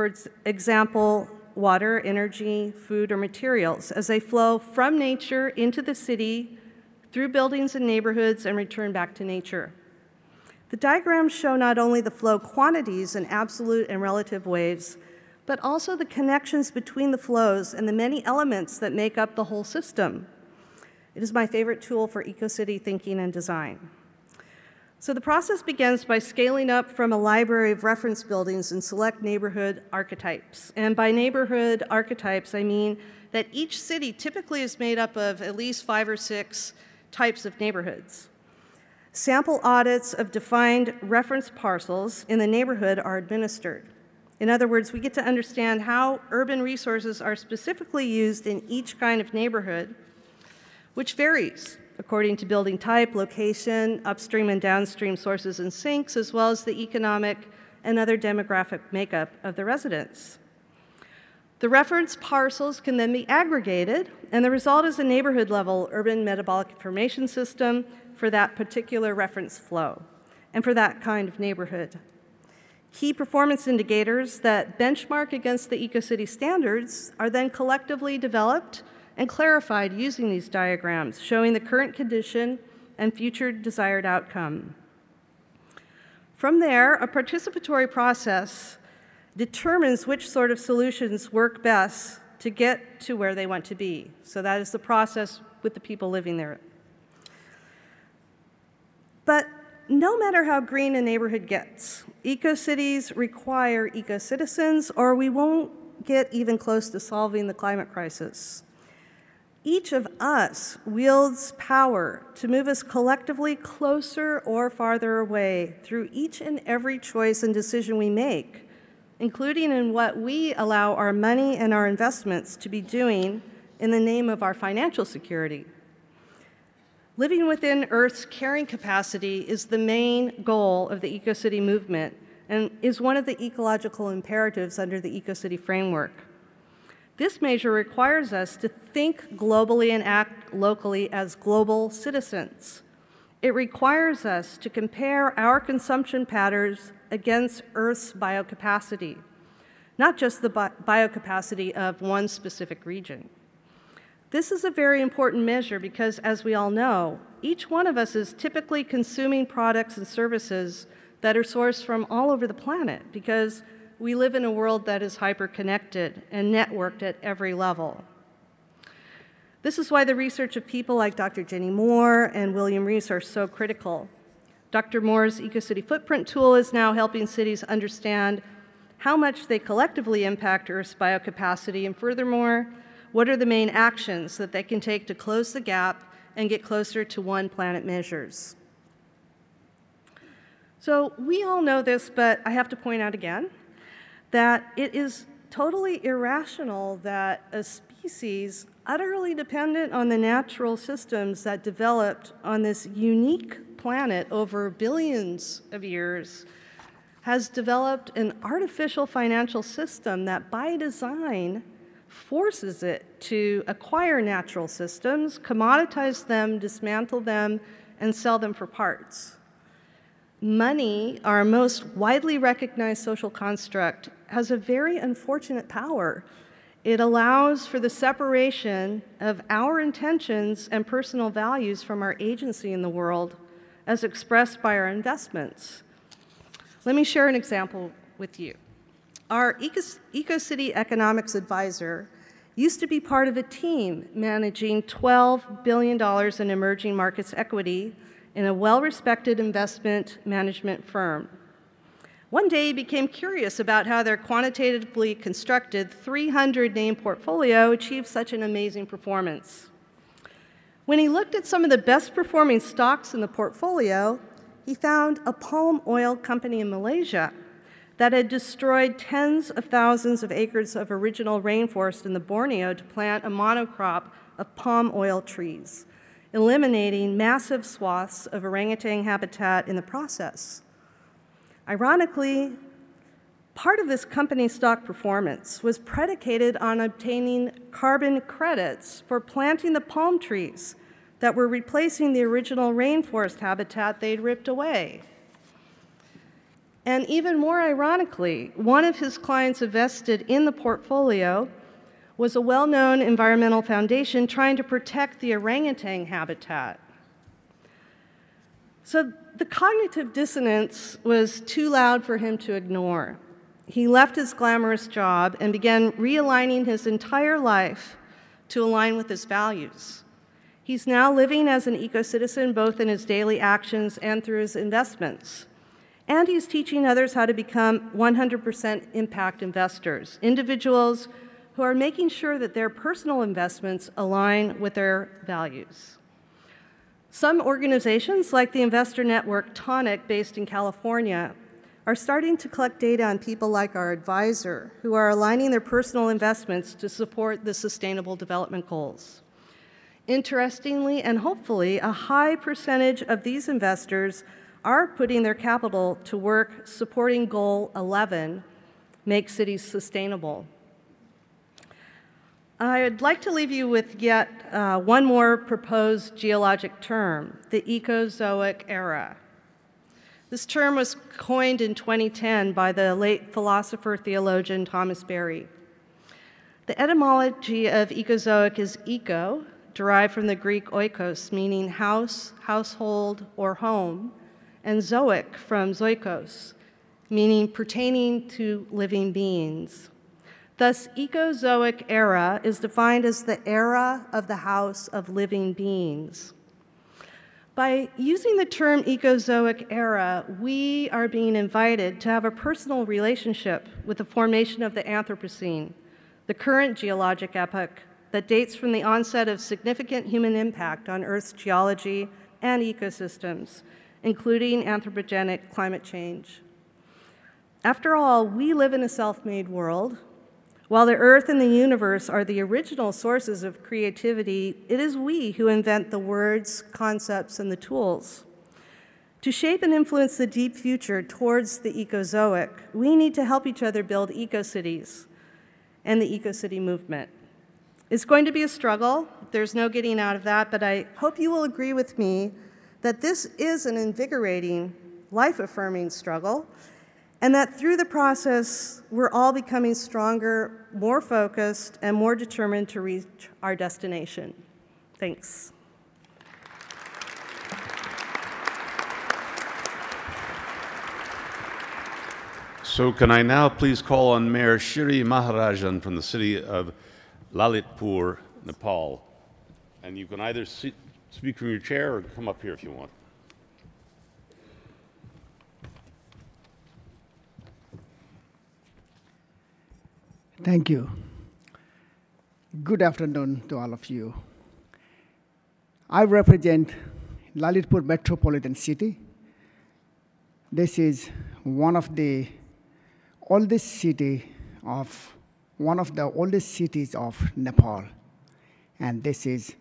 for example, water, energy, food, or materials, as they flow from nature into the city, through buildings and neighborhoods, and return back to nature. The diagrams show not only the flow quantities in absolute and relative waves, but also the connections between the flows and the many elements that make up the whole system. It is my favorite tool for eco-city thinking and design. So the process begins by scaling up from a library of reference buildings and select neighborhood archetypes. And by neighborhood archetypes, I mean that each city typically is made up of at least five or six types of neighborhoods. Sample audits of defined reference parcels in the neighborhood are administered. In other words, we get to understand how urban resources are specifically used in each kind of neighborhood, which varies according to building type, location, upstream and downstream sources and sinks, as well as the economic and other demographic makeup of the residents. The reference parcels can then be aggregated, and the result is a neighborhood level urban metabolic information system for that particular reference flow and for that kind of neighborhood. Key performance indicators that benchmark against the EcoCity standards are then collectively developed and clarified using these diagrams, showing the current condition and future desired outcome. From there, a participatory process determines which sort of solutions work best to get to where they want to be. So that is the process with the people living there. But no matter how green a neighborhood gets, eco-cities require eco-citizens or we won't get even close to solving the climate crisis. Each of us wields power to move us collectively closer or farther away through each and every choice and decision we make, including in what we allow our money and our investments to be doing in the name of our financial security. Living within Earth's carrying capacity is the main goal of the EcoCity movement and is one of the ecological imperatives under the EcoCity framework. This measure requires us to think globally and act locally as global citizens. It requires us to compare our consumption patterns against Earth's biocapacity, not just the bi biocapacity of one specific region. This is a very important measure because, as we all know, each one of us is typically consuming products and services that are sourced from all over the planet because we live in a world that is hyper-connected and networked at every level. This is why the research of people like Dr. Jennie Moore and William Rees are so critical. Dr. Moore's EcoCity Footprint tool is now helping cities understand how much they collectively impact Earth's biocapacity, and furthermore, what are the main actions that they can take to close the gap and get closer to one planet measures? So we all know this, but I have to point out again that it is totally irrational that a species utterly dependent on the natural systems that developed on this unique planet over billions of years has developed an artificial financial system that by design forces it to acquire natural systems, commoditize them, dismantle them, and sell them for parts. Money, our most widely recognized social construct, has a very unfortunate power. It allows for the separation of our intentions and personal values from our agency in the world as expressed by our investments. Let me share an example with you. Our EcoCity Economics Advisor used to be part of a team managing $12 billion in emerging markets equity in a well-respected investment management firm. One day he became curious about how their quantitatively constructed 300 name portfolio achieved such an amazing performance. When he looked at some of the best performing stocks in the portfolio, he found a palm oil company in Malaysia that had destroyed tens of thousands of acres of original rainforest in the Borneo to plant a monocrop of palm oil trees, eliminating massive swaths of orangutan habitat in the process. Ironically, part of this company stock performance was predicated on obtaining carbon credits for planting the palm trees that were replacing the original rainforest habitat they'd ripped away. And even more ironically, one of his clients invested in the portfolio was a well known environmental foundation trying to protect the orangutan habitat. So the cognitive dissonance was too loud for him to ignore. He left his glamorous job and began realigning his entire life to align with his values. He's now living as an eco citizen both in his daily actions and through his investments. And he's teaching others how to become 100% impact investors, individuals who are making sure that their personal investments align with their values. Some organizations, like the investor network Toniic, based in California, are starting to collect data on people like our advisor who are aligning their personal investments to support the Sustainable Development Goals. Interestingly and hopefully, a high percentage of these investors are putting their capital to work supporting Goal 11 Make Cities Sustainable. I'd like to leave you with yet uh, one more proposed geologic term the Ecozoic era. This term was coined in 2010 by the late philosopher theologian Thomas Berry. The etymology of Ecozoic is eco, derived from the Greek oikos, meaning house, household, or home, and zoic from zoikos, meaning pertaining to living beings. Thus, Ecozoic era is defined as the era of the house of living beings. By using the term Ecozoic era, we are being invited to have a personal relationship with the formation of the Anthropocene, the current geologic epoch that dates from the onset of significant human impact on Earth's geology and ecosystems, including anthropogenic climate change. After all, we live in a self made world. While the earth and the universe are the original sources of creativity, it is we who invent the words, concepts, and the tools. To shape and influence the deep future towards the ecozoic, we need to help each other build eco-cities and the eco-city movement. It's going to be a struggle. There's no getting out of that, but I hope you will agree with me that this is an invigorating, life affirming struggle, and that through the process, we're all becoming stronger, more focused, and more determined to reach our destination. Thanks. So, can I now please call on Mayor Chiri Maharjan from the city of Lalitpur, Nepal? And you can either sit, speak from your chair or come up here if you want. Thank you. Good afternoon to all of you. I represent Lalitpur Metropolitan City. This is one of the oldest city of one of the oldest cities of Nepal, and this is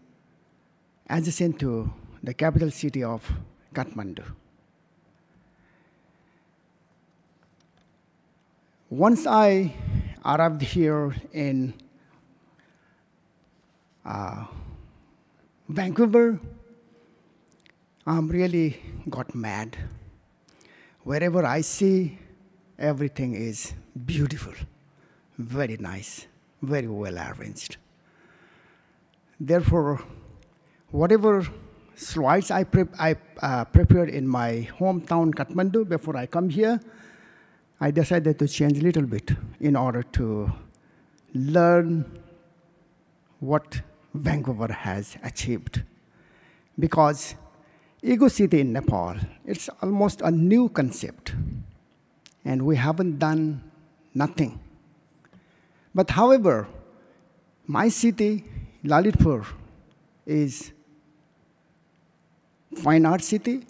adjacent to the capital city of Kathmandu. Once I arrived here in uh, Vancouver, I'm really got mad. Wherever I see, everything is beautiful, very nice, very well arranged. Therefore, whatever slides I, pre- I uh, prepared in my hometown Kathmandu before I come here, I decided to change a little bit in order to learn what Vancouver has achieved. Because Eco City in Nepal, it's almost a new concept, and we haven't done nothing. But however, my city, Lalitpur, is fine art city,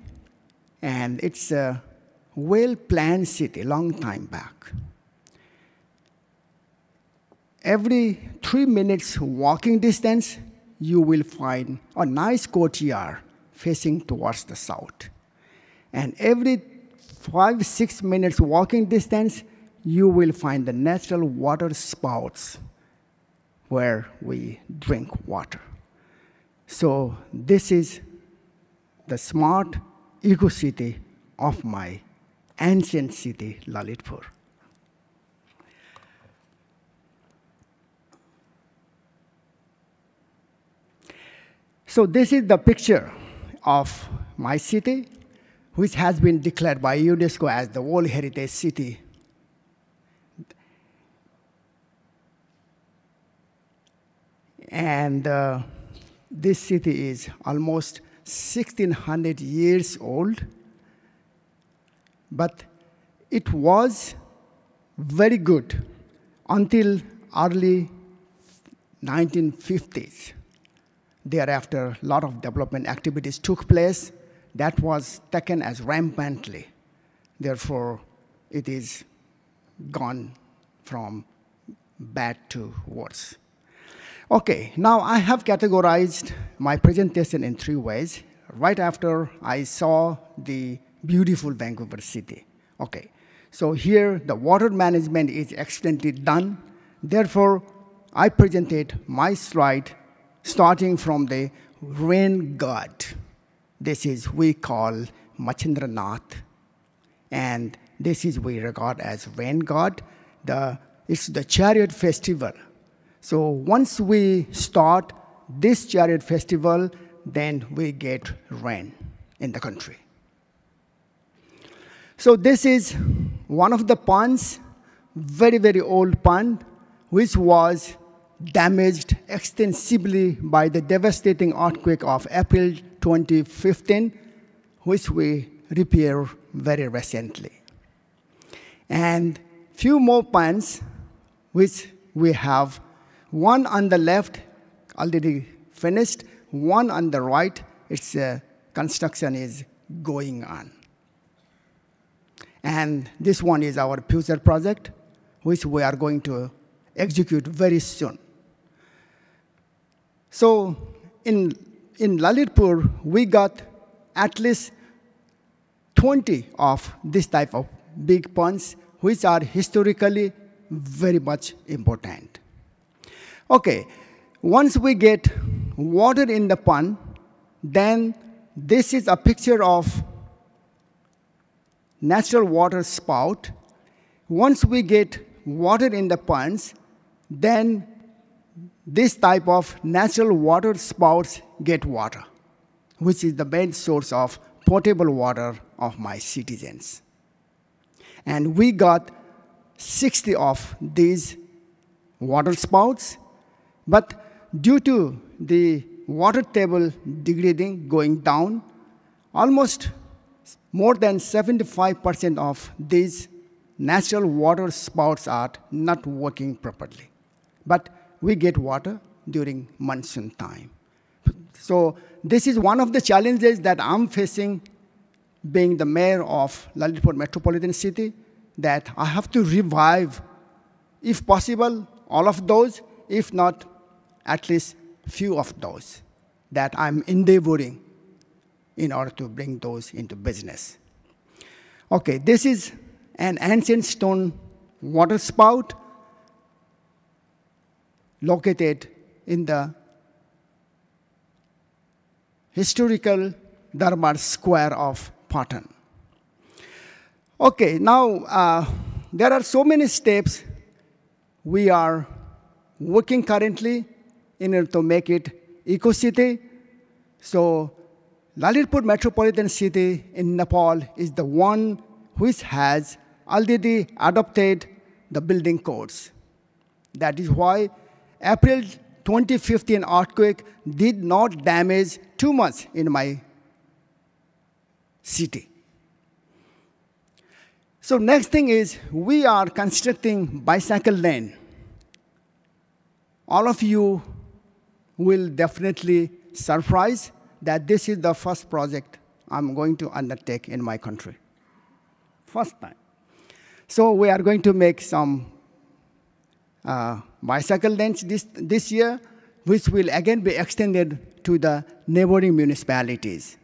and it's a well-planned city long time back. Every three minutes walking distance, you will find a nice courtyard facing towards the south. And every five, six minutes walking distance, you will find the natural water spouts where we drink water. So this is the smart eco city of my ancient city, Lalitpur. So this is the picture of my city, which has been declared by UNESCO as the World Heritage City. And uh, this city is almost 1600 years old, but it was very good until early 1950s. Thereafter, a lot of development activities took place. That was taken as rampantly. Therefore, it is gone from bad to worse. Okay, now I have categorized my presentation in three ways. Right after I saw the beautiful Vancouver city. Okay, so here the water management is excellently done. Therefore, I presented my slide starting from the rain god. This is we call Machindranath, and this is we regard as rain god. The, it's the chariot festival. So once we start this chariot festival, then we get rain in the country. So this is one of the ponds, very, very old pond, which was damaged extensively by the devastating earthquake of April 2015, which we repaired very recently. And few more ponds, which we have, one on the left already finished, one on the right, its uh, construction is going on. And this one is our future project, which we are going to execute very soon. So in, in Lalitpur, we got at least 20 of this type of big ponds, which are historically very much important. Okay, once we get water in the pond, then this is a picture of natural water spout. Once we get water in the ponds, then this type of natural water spouts get water, which is the main source of potable water of my citizens. And we got 60 of these water spouts, but due to the water table degrading, going down, almost more than 75% of these natural water spouts are not working properly. But we get water during monsoon time. So this is one of the challenges that I'm facing being the mayor of Lalitpur Metropolitan City, that I have to revive, if possible, all of those, if not, at least few of those that I'm endeavoring in order to bring those into business. Okay, this is an ancient stone water spout located in the historical Darbar Square of Patan. Okay, now uh, there are so many steps we are working currently in order to make it eco-city. So Lalitpur Metropolitan City in Nepal is the one which has already adopted the building codes. That is why April 2015 earthquake did not damage too much in my city. So next thing is we are constructing bicycle lane. All of you will definitely surprise that this is the first project I'm going to undertake in my country. First time. So we are going to make some uh, bicycle lanes this, this year, which will again be extended to the neighboring municipalities.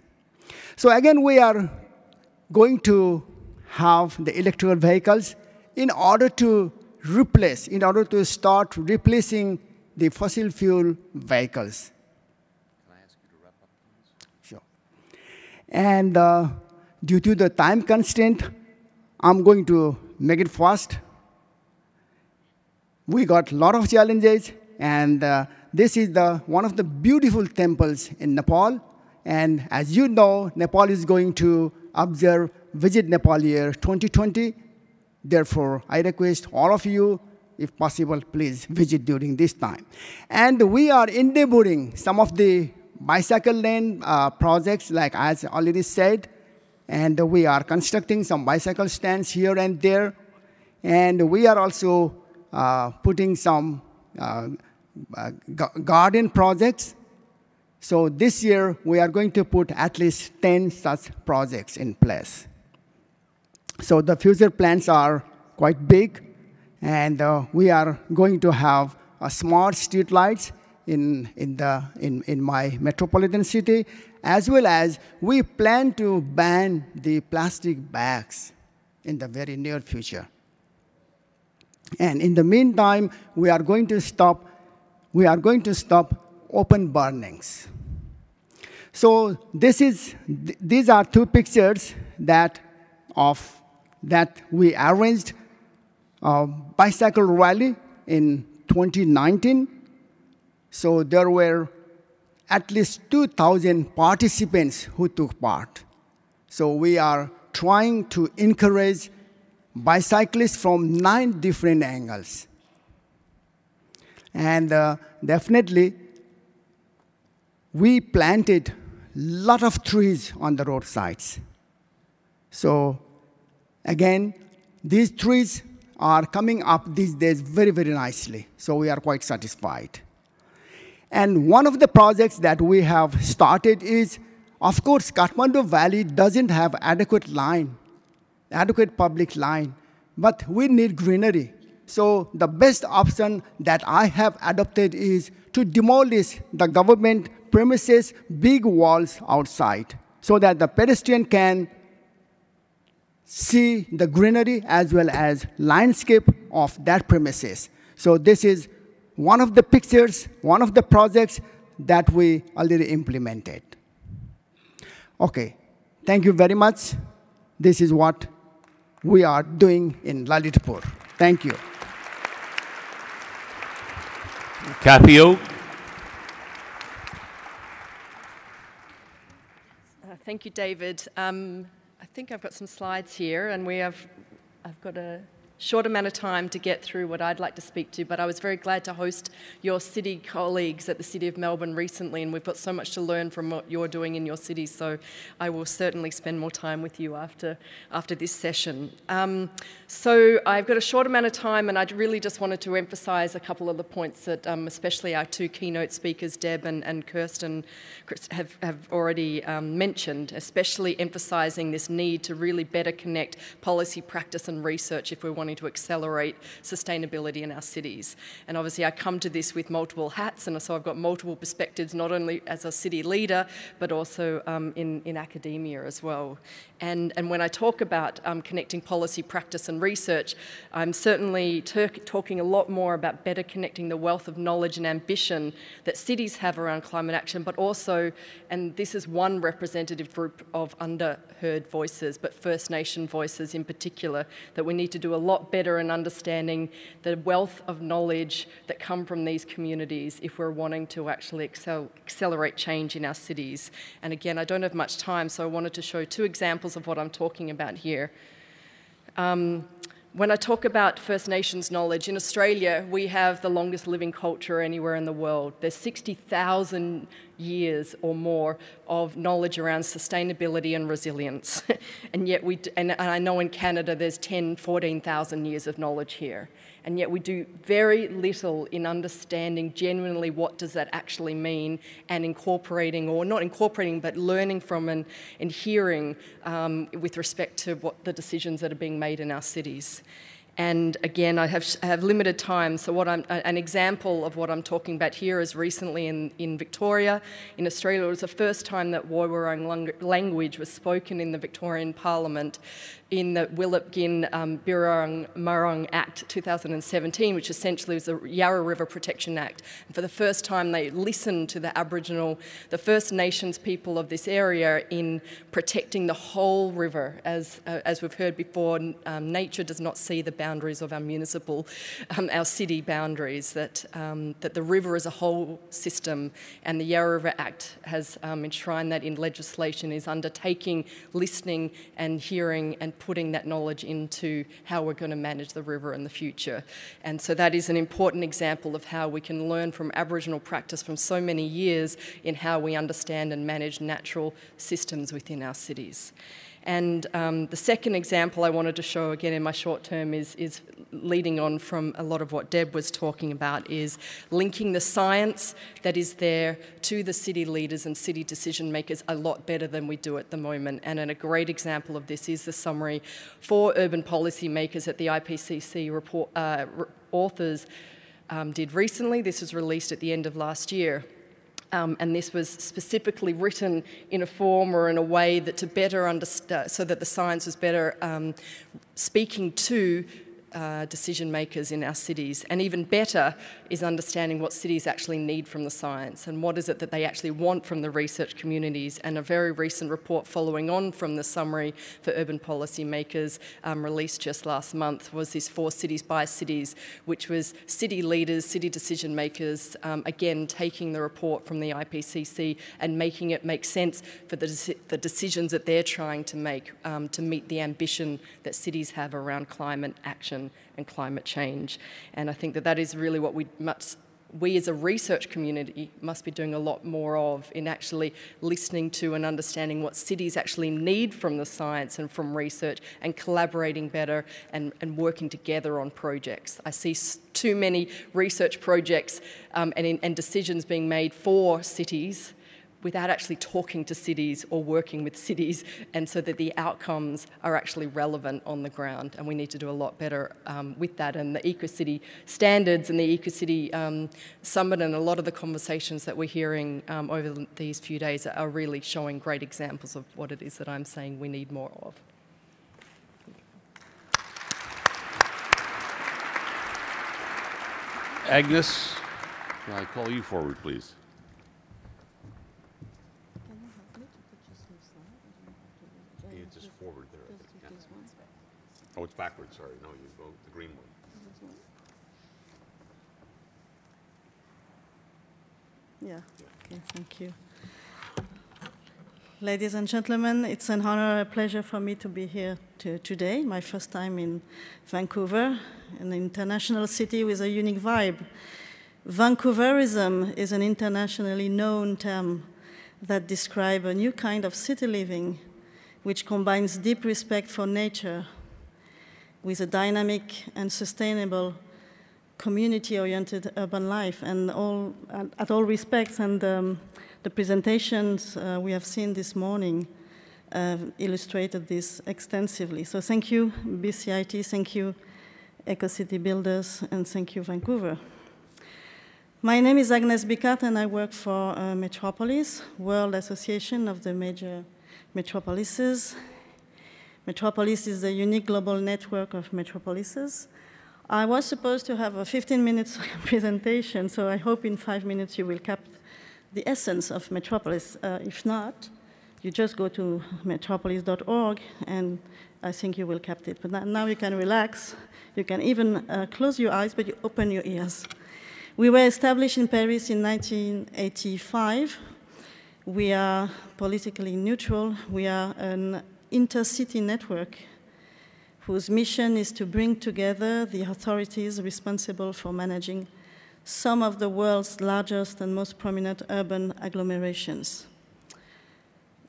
So again, we are going to have the electrical vehicles in order to replace, in order to start replacing the fossil fuel vehicles. Can I ask you to wrap up, please? Sure. And uh, due to the time constraint, I'm going to make it fast. We got a lot of challenges, and uh, this is the, one of the beautiful temples in Nepal. And as you know, Nepal is going to observe Visit Nepal Year 2020. Therefore, I request all of you, if possible, please visit during this time. And we are endeavoring some of the bicycle lane uh, projects, like as already said, and we are constructing some bicycle stands here and there. And we are also uh, putting some uh, uh, garden projects. So this year, we are going to put at least 10 such projects in place. So the future plans are quite big, and uh, we are going to have smart street lights in, in, the, in, in my metropolitan city, as well as we plan to ban the plastic bags in the very near future. And in the meantime, we are going to stop, we are going to stop open burnings. So this is, th these are two pictures that of that we arranged a bicycle rally in 2019. So there were at least 2,000 participants who took part. So we are trying to encourage bicyclists from nine different angles. And uh, definitely, we planted lot of trees on the roadsides. So Again, these trees are coming up these days very, very nicely. So we are quite satisfied. And one of the projects that we have started is, of course, Kathmandu Valley doesn't have adequate line, adequate public line, but we need greenery. So the best option that I have adopted is to demolish the government premises, big walls outside, so that the pedestrian can see the greenery as well as landscape of that premises. So this is one of the pictures, one of the projects that we already implemented. Okay, thank you very much. This is what we are doing in Lalitpur. Thank you. Capio. Uh, thank you, David. Um, I think I've got some slides here, and we have, I've got a short amount of time to get through what I'd like to speak to, but I was very glad to host your city colleagues at the City of Melbourne recently, and we've got so much to learn from what you're doing in your city, so I will certainly spend more time with you after, after this session. Um, so I've got a short amount of time, and I really just wanted to emphasise a couple of the points that um, especially our two keynote speakers, Deb and, and Kirstin, have, have already um, mentioned, especially emphasising this need to really better connect policy, practice and research if we're wanting to accelerate sustainability in our cities. And obviously I come to this with multiple hats, and so I've got multiple perspectives, not only as a city leader, but also um, in, in academia as well. And, and when I talk about um, connecting policy, practice and research, I'm certainly talking a lot more about better connecting the wealth of knowledge and ambition that cities have around climate action, but also, and this is one representative group of underheard voices, but First Nation voices in particular, that we need to do a lot better in understanding the wealth of knowledge that come from these communities if we're wanting to actually excel, accelerate change in our cities. And again, I don't have much time, so I wanted to show two examples examples of what I'm talking about here. Um, when I talk about First Nations knowledge, in Australia, we have the longest living culture anywhere in the world. There's 60,000 years or more of knowledge around sustainability and resilience. and yet we, and, and I know in Canada there's 10, 14,000 years of knowledge here and yet we do very little in understanding genuinely what does that actually mean and incorporating, or not incorporating, but learning from and, and hearing um, with respect to what the decisions that are being made in our cities. And again, I have, I have limited time, so what I'm, an example of what I'm talking about here is recently in, in Victoria, in Australia, it was the first time that Woiwurrung language was spoken in the Victorian Parliament in the Wilip-Gin um, Birrarung Murron Act 2017, which essentially was the Yarra River Protection Act. And for the first time, they listened to the Aboriginal, the First Nations people of this area in protecting the whole river. As, uh, as we've heard before, um, nature does not see the boundaries of our municipal, um, our city boundaries, that, um, that the river is a whole system, and the Yarra River Act has um, enshrined that in legislation, is undertaking listening and hearing and putting that knowledge into how we're going to manage the river in the future. And so that is an important example of how we can learn from Aboriginal practice from so many years in how we understand and manage natural systems within our cities. And um, the second example I wanted to show again in my short term is, is leading on from a lot of what Deb was talking about is linking the science that is there to the city leaders and city decision makers a lot better than we do at the moment. And a great example of this is the summary for urban policy makers that the IPCC report, uh, authors um, did recently. This was released at the end of last year. Um, and this was specifically written in a form or in a way that to better understand, so that the science was better um, speaking to uh, decision makers in our cities. And even better is understanding what cities actually need from the science and what is it that they actually want from the research communities. And a very recent report following on from the summary for urban policy makers um, released just last month was this Four Cities by Cities, which was city leaders, city decision makers, um, again taking the report from the IPCC and making it make sense for the, the decisions that they're trying to make um, to meet the ambition that cities have around climate action and climate change. And I think that that is really what we must we as a research community must be doing a lot more of in actually listening to and understanding what cities actually need from the science and from research and collaborating better and, and working together on projects. I see too many research projects um, and, in, and decisions being made for cities without actually talking to cities or working with cities, and so that the outcomes are actually relevant on the ground. And we need to do a lot better um, with that. And the EcoCity standards and the EcoCity um, summit and a lot of the conversations that we're hearing um, over these few days are really showing great examples of what it is that I'm saying we need more of. Agnes, can I call you forward, please? Oh, it's backwards, sorry. No, you go the green one. Yeah, okay, thank you. Ladies and gentlemen, it's an honor, a pleasure for me to be here to, today, my first time in Vancouver, an international city with a unique vibe. Vancouverism is an internationally known term that describes a new kind of city living which combines deep respect for nature with a dynamic and sustainable community-oriented urban life and all, at, at all respects. And um, the presentations uh, we have seen this morning uh, illustrated this extensively. So thank you, BCIT, thank you, EcoCity Builders, and thank you, Vancouver. My name is Agnes Bickart, and I work for uh, Metropolis, World Association of the Major Metropolises Metropolis is a unique global network of metropolises. I was supposed to have a 15 minutes presentation, so I hope in five minutes you will capture the essence of Metropolis. Uh, if not, you just go to metropolis.org and I think you will capture it. But now you can relax. You can even uh, close your eyes, but you open your ears. We were established in Paris in 1985. We are politically neutral. We are an intercity network whose mission is to bring together the authorities responsible for managing some of the world's largest and most prominent urban agglomerations.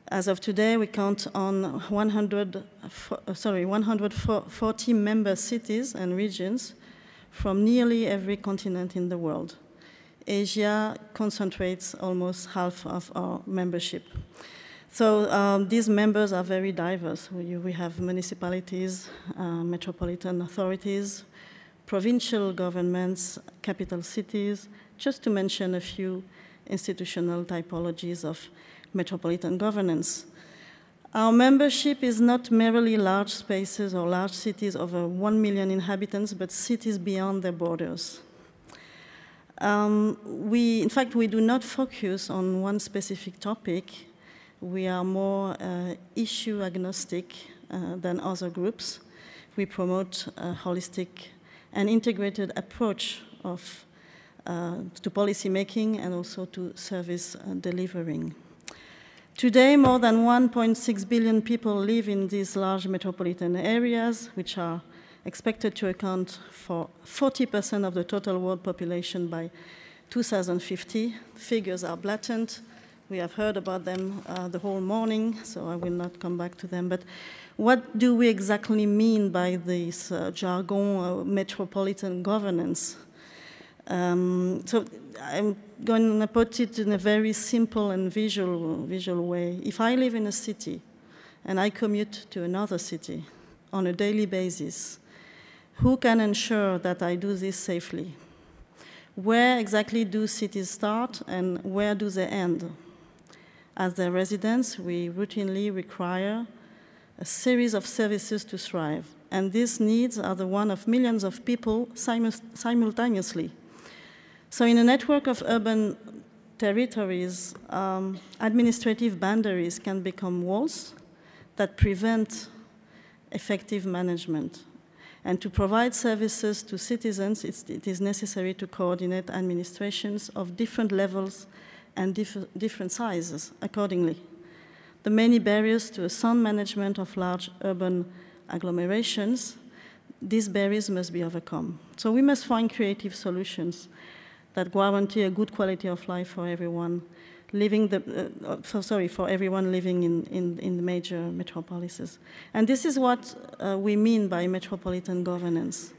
As of today, we count on 100, uh, sorry, 140 member cities and regions from nearly every continent in the world. Asia concentrates almost half of our membership. So um, these members are very diverse. We, we have municipalities, uh, metropolitan authorities, provincial governments, capital cities, just to mention a few institutional typologies of metropolitan governance. Our membership is not merely large spaces or large cities over 1 million inhabitants, but cities beyond their borders. Um, we, in fact, we do not focus on one specific topic. We are more uh, issue agnostic uh, than other groups. We promote a holistic and integrated approach of, uh, to policy making and also to service uh, delivering. Today, more than 1.6 billion people live in these large metropolitan areas, which are expected to account for 40% of the total world population by 2050. Figures are blatant. We have heard about them uh, the whole morning, so I will not come back to them. But what do we exactly mean by this uh, jargon, uh, metropolitan governance? Um, so I'm going to put it in a very simple and visual, visual way. If I live in a city and I commute to another city on a daily basis, who can ensure that I do this safely? Where exactly do cities start and where do they end? As their residents, we routinely require a series of services to thrive, and these needs are the one of millions of people simultaneously. So in a network of urban territories, um, administrative boundaries can become walls that prevent effective management. And to provide services to citizens, it is necessary to coordinate administrations of different levels and diff different sizes accordingly. The many barriers to a sound management of large urban agglomerations, these barriers must be overcome. So we must find creative solutions that guarantee a good quality of life for everyone living the, uh, uh, so sorry, for everyone living in, in, in the major metropolises. And this is what uh, we mean by metropolitan governance.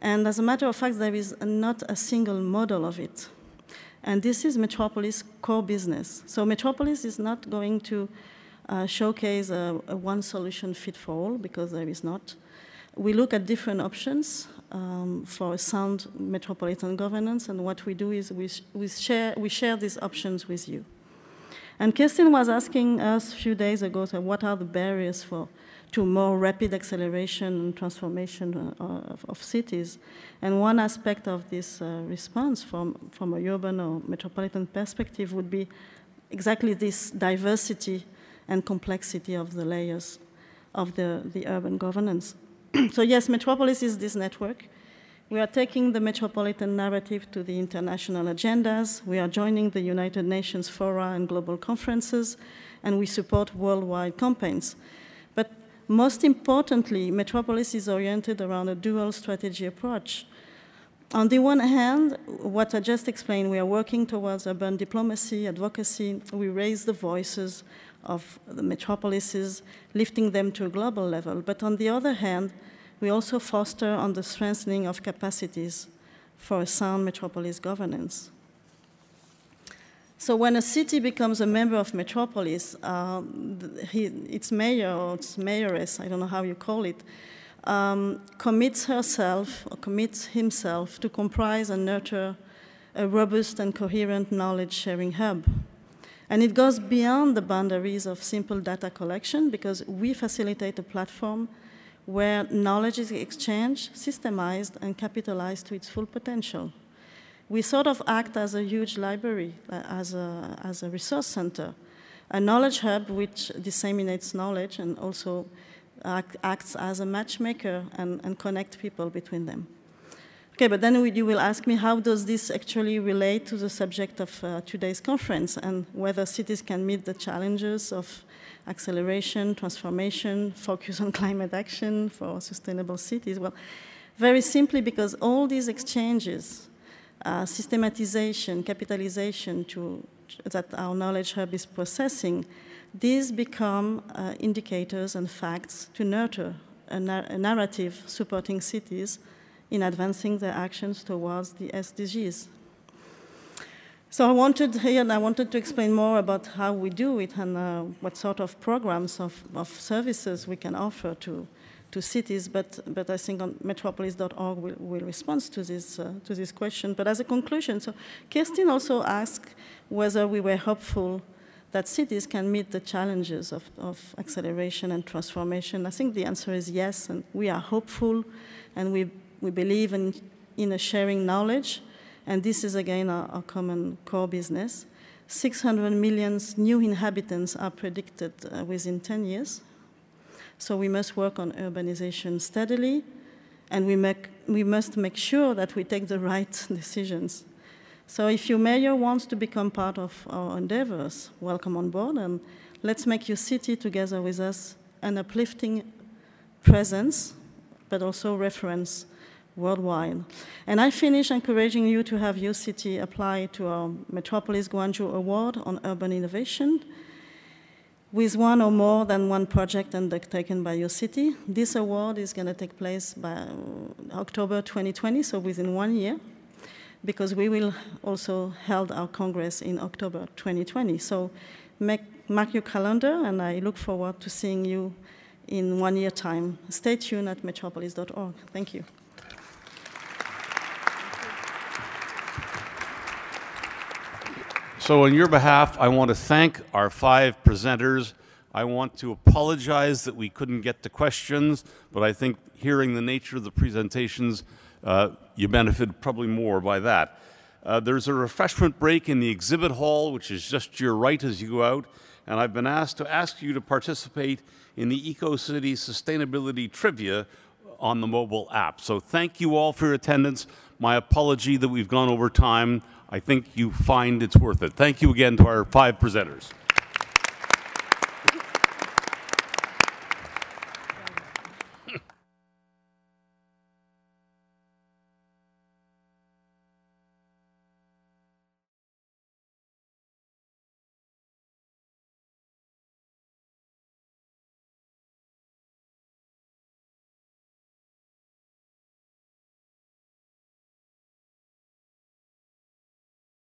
And as a matter of fact, there is not a single model of it. And this is Metropolis' core business. So Metropolis is not going to uh, showcase a, a, one solution fit for all, because there is not. We look at different options um, for sound metropolitan governance, and what we do is we, we, share, we share these options with you. And Kirstin was asking us a few days ago, so what are the barriers for to more rapid acceleration and transformation uh, of, of, cities. And one aspect of this uh, response from, from a urban or metropolitan perspective would be exactly this diversity and complexity of the layers of the, the urban governance. so yes, Metropolis is this network. We are taking the metropolitan narrative to the international agendas. We are joining the United Nations fora and global conferences, and we support worldwide campaigns. Most importantly, Metropolis is oriented around a dual strategy approach. On the one hand, what I just explained, we are working towards urban diplomacy, advocacy. We raise the voices of the metropolises, lifting them to a global level. But on the other hand, we also foster on the strengthening of capacities for sound metropolis governance. So when a city becomes a member of Metropolis, uh, he, its mayor or its mayoress, I don't know how you call it, um, commits herself or commits himself to comprise and nurture a robust and coherent knowledge sharing hub and it goes beyond the boundaries of simple data collection because we facilitate a platform where knowledge is exchanged, systemized, and capitalized to its full potential. We sort of act as a huge library, uh, as, a, as a resource center, a knowledge hub which disseminates knowledge and also act, acts as a matchmaker and, and connect people between them. Okay, but then you will ask me how does this actually relate to the subject of uh, today's conference and whether cities can meet the challenges of acceleration, transformation, focus on climate action for sustainable cities? Well, very simply because all these exchanges, uh, systematization, capitalization to, that our knowledge hub is processing, these become uh, indicators and facts to nurture a, a narrative supporting cities in advancing their actions towards the SDGs. So I wanted here, I wanted to explain more about how we do it and uh, what sort of programs of, of services we can offer to, to cities, but, but I think on metropolis.org will, will respond to this, uh, to this question. But as a conclusion, so Kirstin also asked whether we were hopeful that cities can meet the challenges of, of acceleration and transformation. I think the answer is yes, and we are hopeful, and we, we believe in, in a sharing knowledge and this is again our, our common core business. 600 million new inhabitants are predicted uh, within 10 years. So we must work on urbanization steadily, and we, make, we must make sure that we take the right decisions. So if your mayor wants to become part of our endeavors, welcome on board, and let's make your city together with us an uplifting presence, but also reference worldwide. And I finish encouraging you to have your city apply to our Metropolis Guangzhou Award on Urban Innovation with one or more than one project undertaken by your city. This award is going to take place by uh, October 2020, so within one year, because we will also held our Congress in October 2020. So make, mark your calendar, and I look forward to seeing you in one year time. Stay tuned at metropolis.org. Thank you. So, on your behalf, I want to thank our five presenters. I want to apologize that we couldn't get to questions, but I think hearing the nature of the presentations, uh, you benefited probably more by that. Uh, there's a refreshment break in the exhibit hall, which is just to your right as you go out, and I've been asked to ask you to participate in the EcoCity Sustainability Trivia on the mobile app. So thank you all for your attendance. My apology that we've gone over time. I think you find it's worth it. Thank you again to our five presenters.